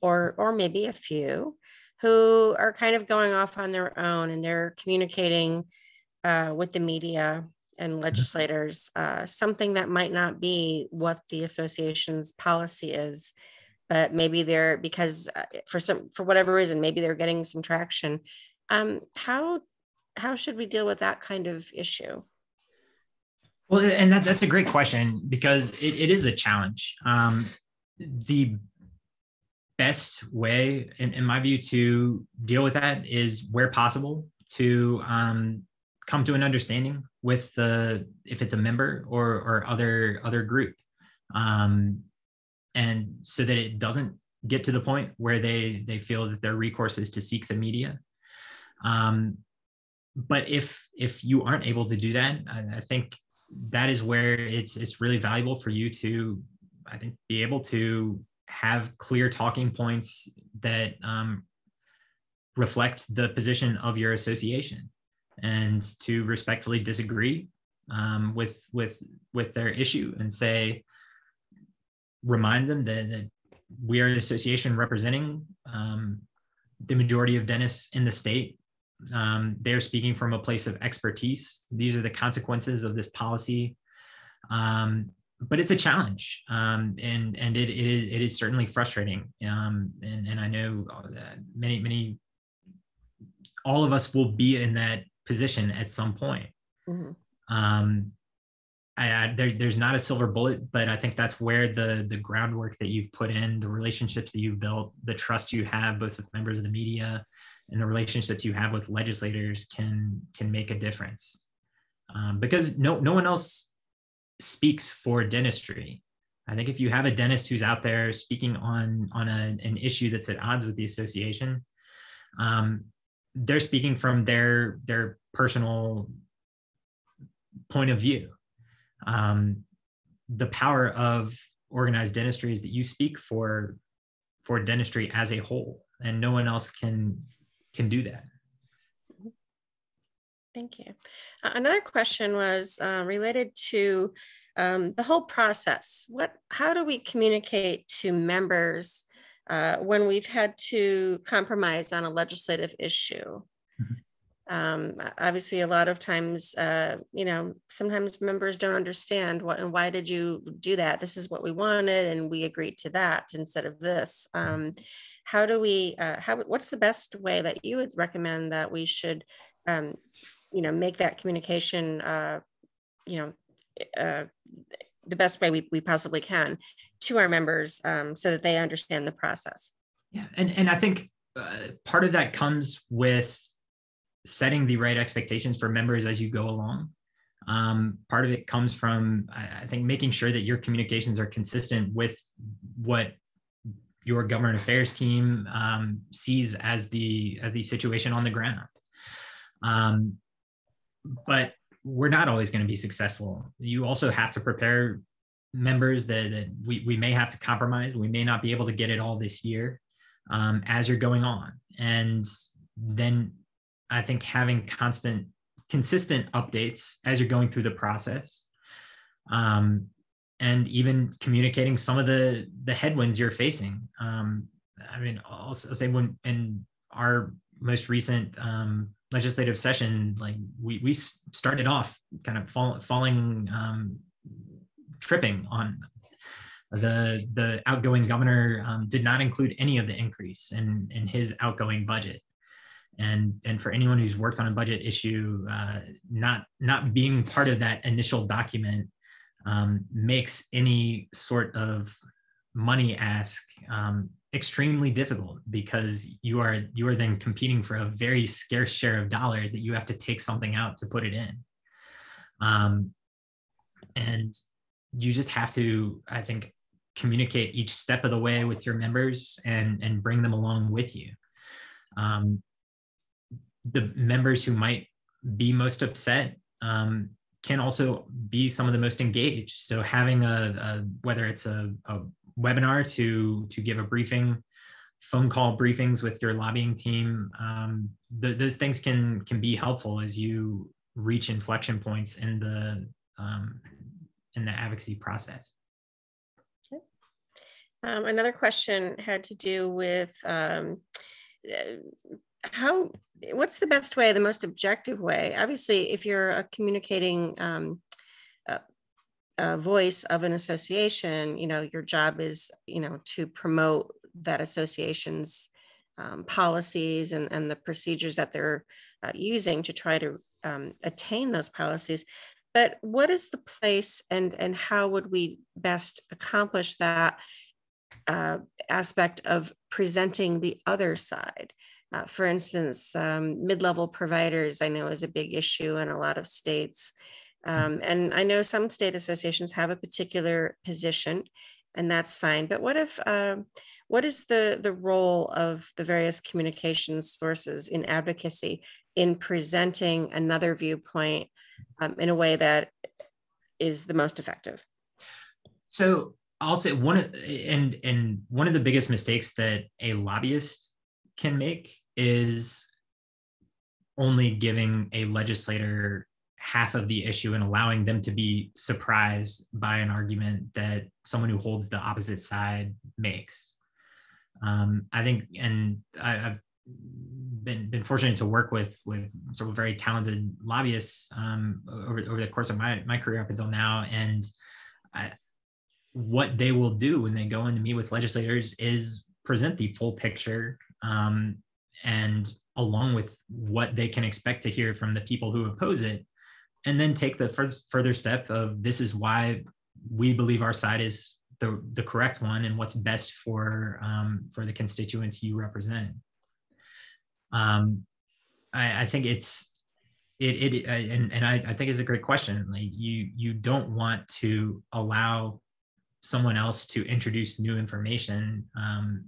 Speaker 2: or or maybe a few who are kind of going off on their own and they're communicating uh, with the media and mm-hmm. legislators uh, something that might not be what the association's policy is but maybe they're because uh, for some for whatever reason maybe they're getting some traction um, how how should we deal with that kind of issue
Speaker 1: well and that, that's a great question because it, it is a challenge um, the best way in, in my view to deal with that is where possible to um, come to an understanding with the if it's a member or or other other group. Um, and so that it doesn't get to the point where they they feel that their recourse is to seek the media. Um, but if if you aren't able to do that I, I, think that is where it's it's really valuable for you to i think be able to have clear talking points that um, reflect the position of your association and to respectfully disagree um, with with with their issue and say remind them that, that we are an association representing um, the majority of dentists in the state. Um, they're speaking from a place of expertise. These are the consequences of this policy. Um, but it's a challenge, um, and and it, it is it is certainly frustrating. Um, and and I know that many many all of us will be in that position at some point. Mm-hmm. Um, I, there, there's not a silver bullet, but I think that's where the the groundwork that you've put in, the relationships that you've built, the trust you have both with members of the media, and the relationships you have with legislators can can make a difference. Um, because no no one else speaks for dentistry. I think if you have a dentist who's out there speaking on on a, an issue that's at odds with the association, um, they're speaking from their their personal point of view. Um, the power of organized dentistry is that you speak for for dentistry as a whole and no one else can can do that.
Speaker 2: Thank you. Another question was uh, related to um, the whole process. What how do we communicate to members uh, when we've had to compromise on a legislative issue. Mm-hmm. Um, obviously a lot of times uh, you know sometimes members don't understand what and why did you do that? This is what we wanted and we agreed to that instead of this. Um, how do we uh, how what's the best way that you would recommend that we should um, you know make that communication uh, you know uh, the best way we, we possibly can to our members um, so that they understand the process
Speaker 1: yeah and and i think uh, part of that comes with setting the right expectations for members as you go along. Um, part of it comes from, I, think, making sure that your communications are consistent with what your government affairs team um, sees as the as the situation on the ground. Um, but we're not always going to be successful. You also have to prepare members that, that we, we may have to compromise. We may not be able to get it all this year um, as you're going on. And then I think having constant, consistent updates as you're going through the process um, and even communicating some of the the headwinds you're facing. Um, I mean, I'll, I'll, say when in our most recent um, legislative session, like we we started off kind of fall, falling, um, tripping on the the outgoing governor um, did not include any of the increase in in his outgoing budget. And and for anyone who's worked on a budget issue uh, not not being part of that initial document um, makes any sort of money ask um, extremely difficult because you are you are then competing for a very scarce share of dollars that you have to take something out to put it in um, and you just have to i think communicate each step of the way with your members and and bring them along with you um, the members who might be most upset um, can also be some of the most engaged. So having a, a whether it's a, a, webinar to to give a briefing, phone call briefings with your lobbying team, um, the, those things can can be helpful as you reach inflection points in the um, in the advocacy process.
Speaker 2: Um, another question had to do with um, how what's the best way the most objective way? Obviously if you're communicating um, a voice of an association you know your job is you know to promote that association's um, policies and, and the procedures that they're uh, using to try to um, attain those policies but what is the place and and how would we best accomplish that uh, aspect of presenting the other side uh, for instance, um, mid-level providers I know is a big issue in a lot of states. Um, and I know some state associations have a particular position and that's fine. But what if, uh, what is the, the role of the various communication sources in advocacy in presenting another viewpoint um, in a way that is the most effective?
Speaker 1: So I'll say one of, and, and one of the biggest mistakes that a lobbyist can make is only giving a legislator half of the issue and allowing them to be surprised by an argument that someone who holds the opposite side makes. Um, I think, and I, have been been fortunate to work with with sort of very talented lobbyists um, over over the course of my my career up until now, and I, what they will do when they go in to meet with legislators is present the full picture um, and along with what they can expect to hear from the people who oppose it and then take the first further step of this is why we believe our side is the, the correct one and what's best for um, for the constituents you represent. Um, I, I think it's it, it and, and I, I think it's a great question. Like you you don't want to allow someone else to introduce new information um,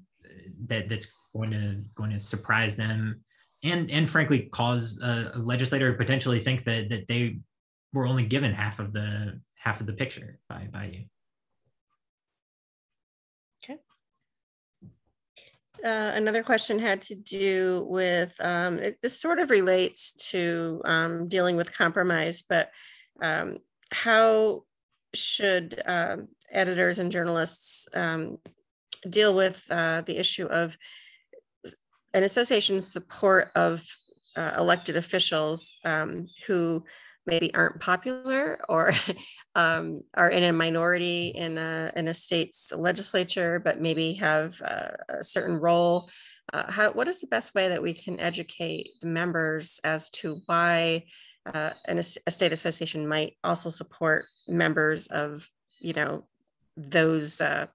Speaker 1: that that's going to going to surprise them and and frankly cause a, legislator to potentially think that that they were only given half of the half of the picture by by you.
Speaker 2: Okay. Uh, another question had to do with um, it, this sort of relates to um, dealing with compromise but um, how should um, editors and journalists um, deal with uh, the issue of an association's support of uh, elected officials um, who maybe aren't popular or um, are in a minority in a, in a state's legislature, but maybe have a, a certain role. Uh, how, what is the best way that we can educate the members as to why uh, an, a state association might also support members of, you know, those uh,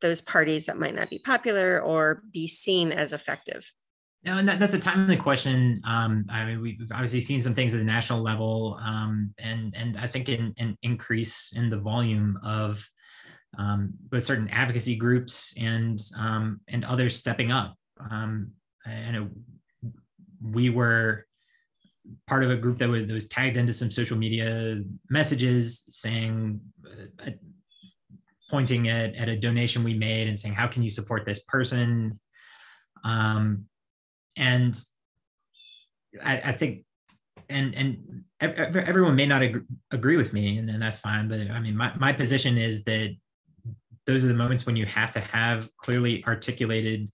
Speaker 2: those parties that might not be popular or be seen as effective?
Speaker 1: No, and that, that's a timely question. Um, I mean, we've obviously seen some things at the national level, um, and and I think an, increase in the volume of um, certain advocacy groups and um, and others stepping up. Um, we were part of a group that was, that was tagged into some social media messages saying, uh, pointing at, at a donation we made and saying, how can you support this person? Um, and I, I think and and everyone may not agree with me and then that's fine but i mean my, my position is that those are the moments when you have to have clearly articulated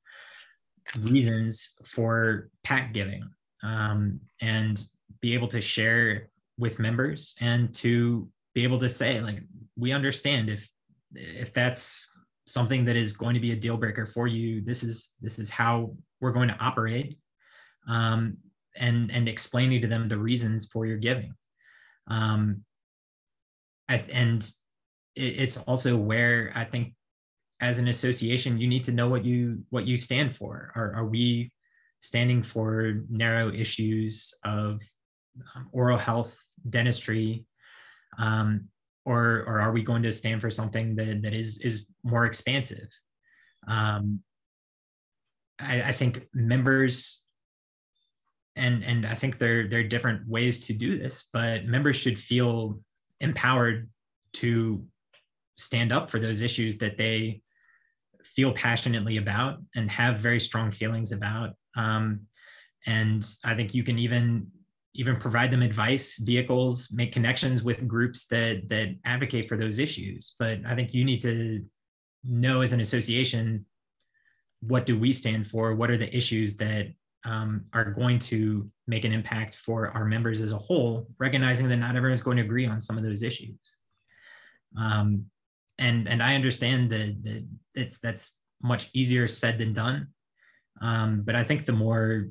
Speaker 1: reasons for PAC giving um, and be able to share with members and to be able to say like we understand if if that's something that is going to be a deal breaker for you this is this is how we're going to operate um, and and explaining to them the reasons for your giving. Um, I, and it, it's also where i think as an association you need to know what you what you stand for. Are, are we standing for narrow issues of um, oral health dentistry? Um, or or are we going to stand for something that that is is more expansive um, I, I think members and and I think there there are different ways to do this, but members should feel empowered to stand up for those issues that they feel passionately about and have very strong feelings about. Um, and I think you can even even provide them advice, vehicles, make connections with groups that that advocate for those issues. But I think you need to know as an association what do we stand for? What are the issues that um, are going to make an impact for our members as a whole, recognizing that not everyone is going to agree on some of those issues. Um, and and I understand that, that it's that's much easier said than done. Um, but I think the more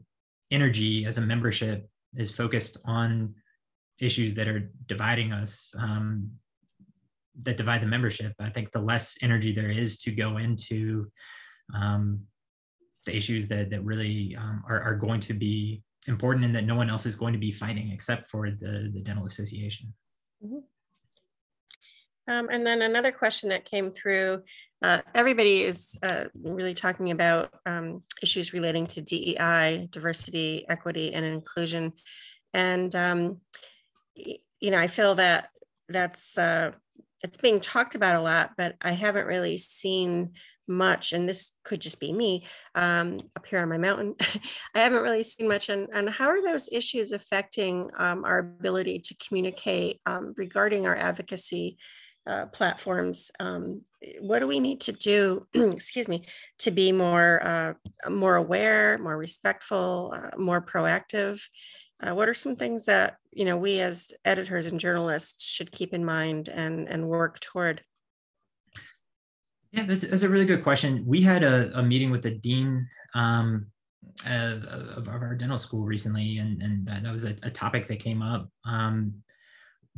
Speaker 1: energy as a membership is focused on issues that are dividing us, um, that divide the membership, I think the less energy there is to go into um, the issues that that really um, are, are going to be important and that no one else is going to be fighting except for the, the dental association. Mm-hmm.
Speaker 2: Um, and then another question that came through, uh, everybody is uh, really talking about um, issues relating to DEI, diversity, equity, and inclusion. And, um, you know, I feel that that's, uh, it's being talked about a lot, but I haven't really seen much, and this could just be me um, up here on my mountain. I haven't really seen much on how are those issues affecting um, our ability to communicate um, regarding our advocacy uh, platforms. Um, what do we need to do, excuse me, to be more, uh, more aware, more respectful, uh, more proactive? Uh, what are some things that you know we as editors and journalists should keep in mind and, and work toward?
Speaker 1: Yeah, that's, that's a really good question. We had a, a meeting with the dean um, of, of, our dental school recently, and, and that was a, a topic that came up. Um,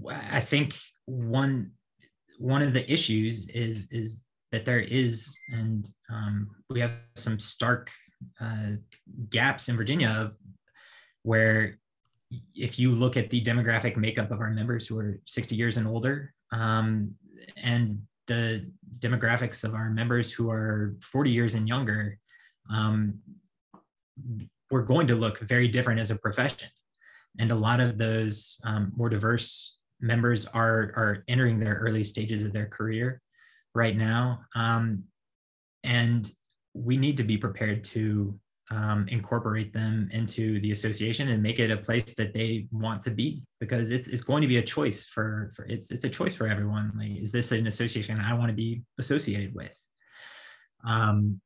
Speaker 1: I think one one of the issues is is that there is, and um, we have some stark uh, gaps in Virginia where if you look at the demographic makeup of our members who are 60 years and older, um, and the demographics of our members who are 40 years and younger, um, we're going to look very different as a profession. And a lot of those um, more diverse members are, are entering their early stages of their career right now. Um, and we need to be prepared to um, incorporate them into the association and make it a place that they want to be because it's it's going to be a choice for for it's it's a choice for everyone. Like is this an association i want to be associated with? Um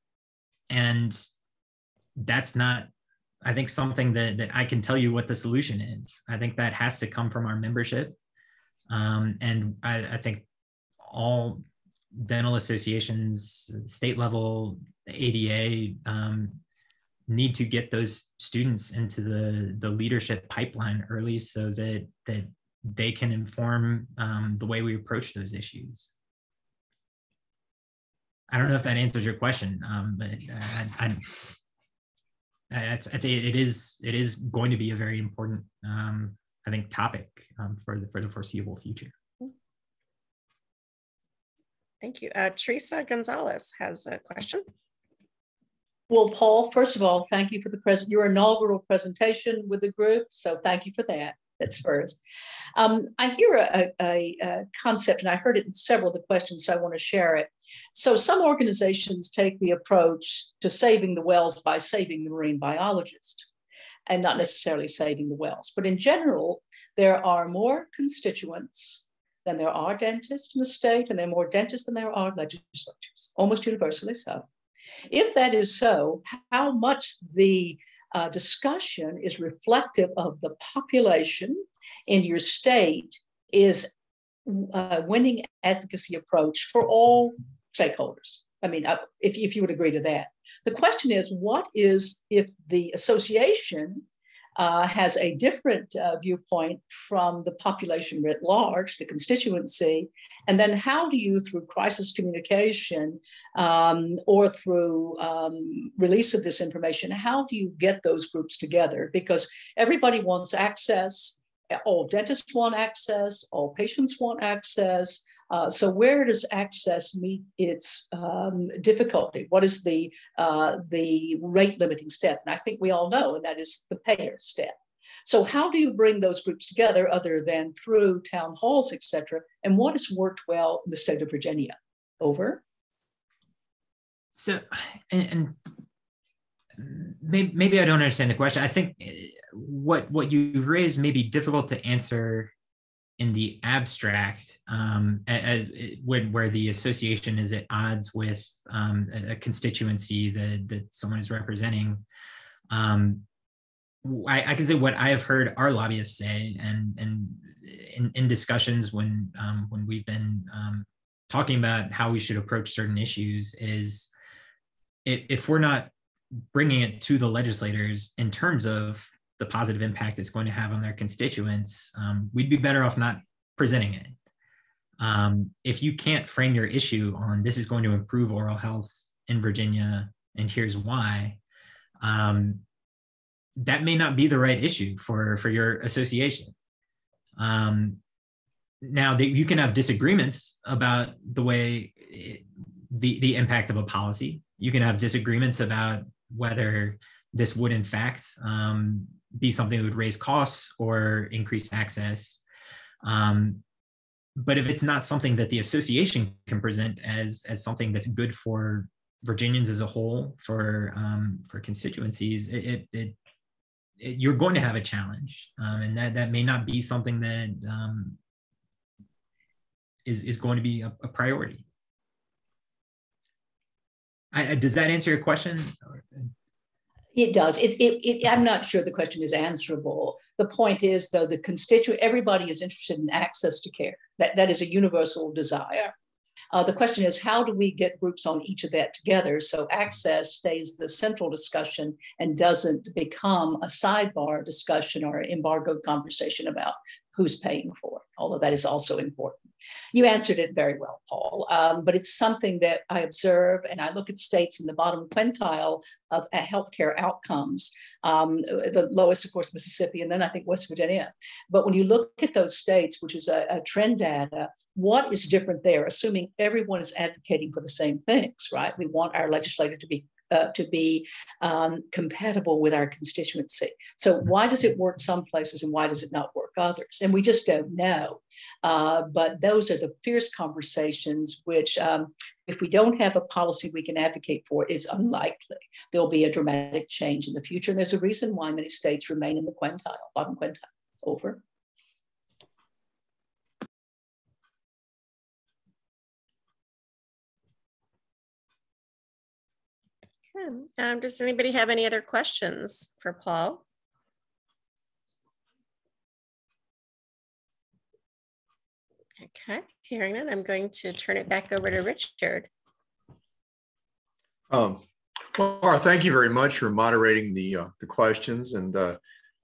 Speaker 1: and that's not i think something that that i can tell you what the solution is. I think that has to come from our membership um and i i think all dental associations state level ada um, need to get those students into the the leadership pipeline early so that that they can inform um, the way we approach those issues. I don't know if that answers your question, um, but I, I, I, I, think it is it is going to be a very important, um, I think, topic um, for the for the foreseeable future.
Speaker 2: Thank you. Uh, Teresa Gonzalez has a question.
Speaker 3: Well, Paul, first of all, thank you for the present your inaugural presentation with the group. So thank you for that. That's first. Um, I hear a, a, a, concept, and I heard it in several of the questions, so I want to share it. So some organizations take the approach to saving the whales by saving the marine biologist and not necessarily saving the whales. But in general, there are more constituents than there are dentists in the state, and there are more dentists than there are legislatures, almost universally so. If that is so, how much the uh, discussion is reflective of the population in your state is a uh, winning advocacy approach for all stakeholders. I mean, uh, if, if you would agree to that. The question is, what is if the association uh, has a different uh, viewpoint from the population writ large, the constituency, and then how do you, through crisis communication um, or through um, release of this information, how do you get those groups together? Because everybody wants access. All dentists want access, all patients want access, uh, so where does access meet its um, difficulty? What is the, uh, the rate limiting step? And I think we all know, and that is the payer step. So how do you bring those groups together other than through town halls, et cetera? And what has worked well in the state of Virginia? Over.
Speaker 1: So, and, and maybe, maybe I don't understand the question. I think eh, what what you raise may be difficult to answer in the abstract, um, when, where the association is at odds with um, a, constituency that, that someone is representing, um, I, I, can say what I have heard our lobbyists say, and and in, in discussions when um, when we've been um, talking about how we should approach certain issues is if, if we're not bringing it to the legislators in terms of the positive impact it's going to have on their constituents, um, we'd be better off not presenting it. Um, if you can't frame your issue on this is going to improve oral health in Virginia, and here's why, um, that may not be the right issue for for your association. Um, now you can have disagreements about the way it, the the impact of a policy. You can have disagreements about whether this would in fact um, be something that would raise costs or increase access. Um, but if it's not something that the association can present as as something that's good for Virginians as a whole, for um, for constituencies, it, it, it, it, you're going to have a challenge, um, and that that may not be something that um, is is going to be a, a priority. I, does that answer your question?
Speaker 3: It does. It, it, it, I'm not sure the question is answerable. The point is, though, the constituent, everybody is interested in access to care. That, that is a universal desire. Uh, the question is, how do we get groups on each of that together so access stays the central discussion and doesn't become a sidebar discussion or embargoed conversation about who's paying for it, although that is also important. You answered it very well, Paul, um, but it's something that I observe and I look at states in the bottom quintile of healthcare outcomes. Um, the lowest, of course, Mississippi, and then I think West Virginia. But when you look at those states, which is a, a trend data, what is different there, assuming everyone is advocating for the same things, right? We want our legislator to be uh, to be um, compatible with our constituency. So why does it work some places and why does it not work others? And we just don't know. Uh, but those are the fierce conversations which, um, if we don't have a policy we can advocate for, is unlikely. There'll be a dramatic change in the future. And there's a reason why many states remain in the quintile, bottom quintile. Over.
Speaker 2: Um, does anybody have any other questions for Paul? Okay, hearing none, I'm going to turn it back over to Richard.
Speaker 4: Um, Laura, thank you very much for moderating the uh, the questions and uh,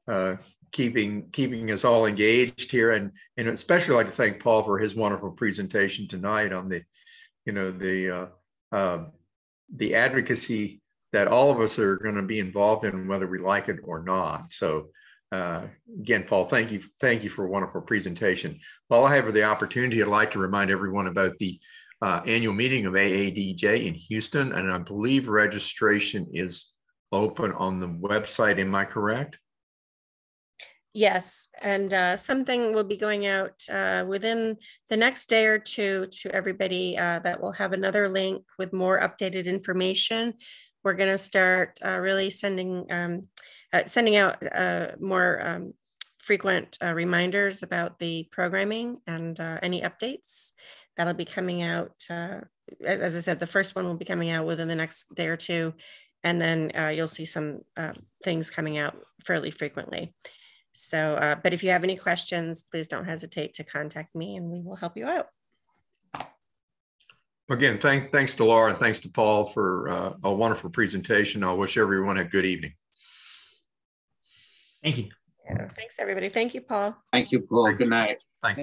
Speaker 4: uh, keeping keeping us all engaged here, and and especially like to thank Paul for his wonderful presentation tonight on the, you know, the uh, uh, the advocacy that all of us are going to be involved in whether we like it or not. So uh, again, Paul, thank you. Thank you for a wonderful presentation. While I have the opportunity, I'd like to remind everyone about the uh, annual meeting of AADEJ in Houston, and I believe registration is open on the website. Am I correct?
Speaker 2: Yes, and uh, something will be going out uh, within the next day or two to everybody uh, that will have another link with more updated information. We're going to start uh, really sending um, uh, sending out uh, more um, frequent reminders about the programming and any updates that'll be coming out. as I said, the first one will be coming out within the next day or two, and then you'll see some things coming out fairly frequently. So, uh, but if you have any questions, please don't hesitate to contact me and we will help you out.
Speaker 4: Again, thank, thanks to Laura and thanks to Paul for uh, a wonderful presentation. I wish everyone a good evening.
Speaker 1: Thank you.
Speaker 2: Yeah, thanks everybody. Thank you, Paul.
Speaker 5: Thank you, Paul. Thanks. Good night.
Speaker 4: Thank you.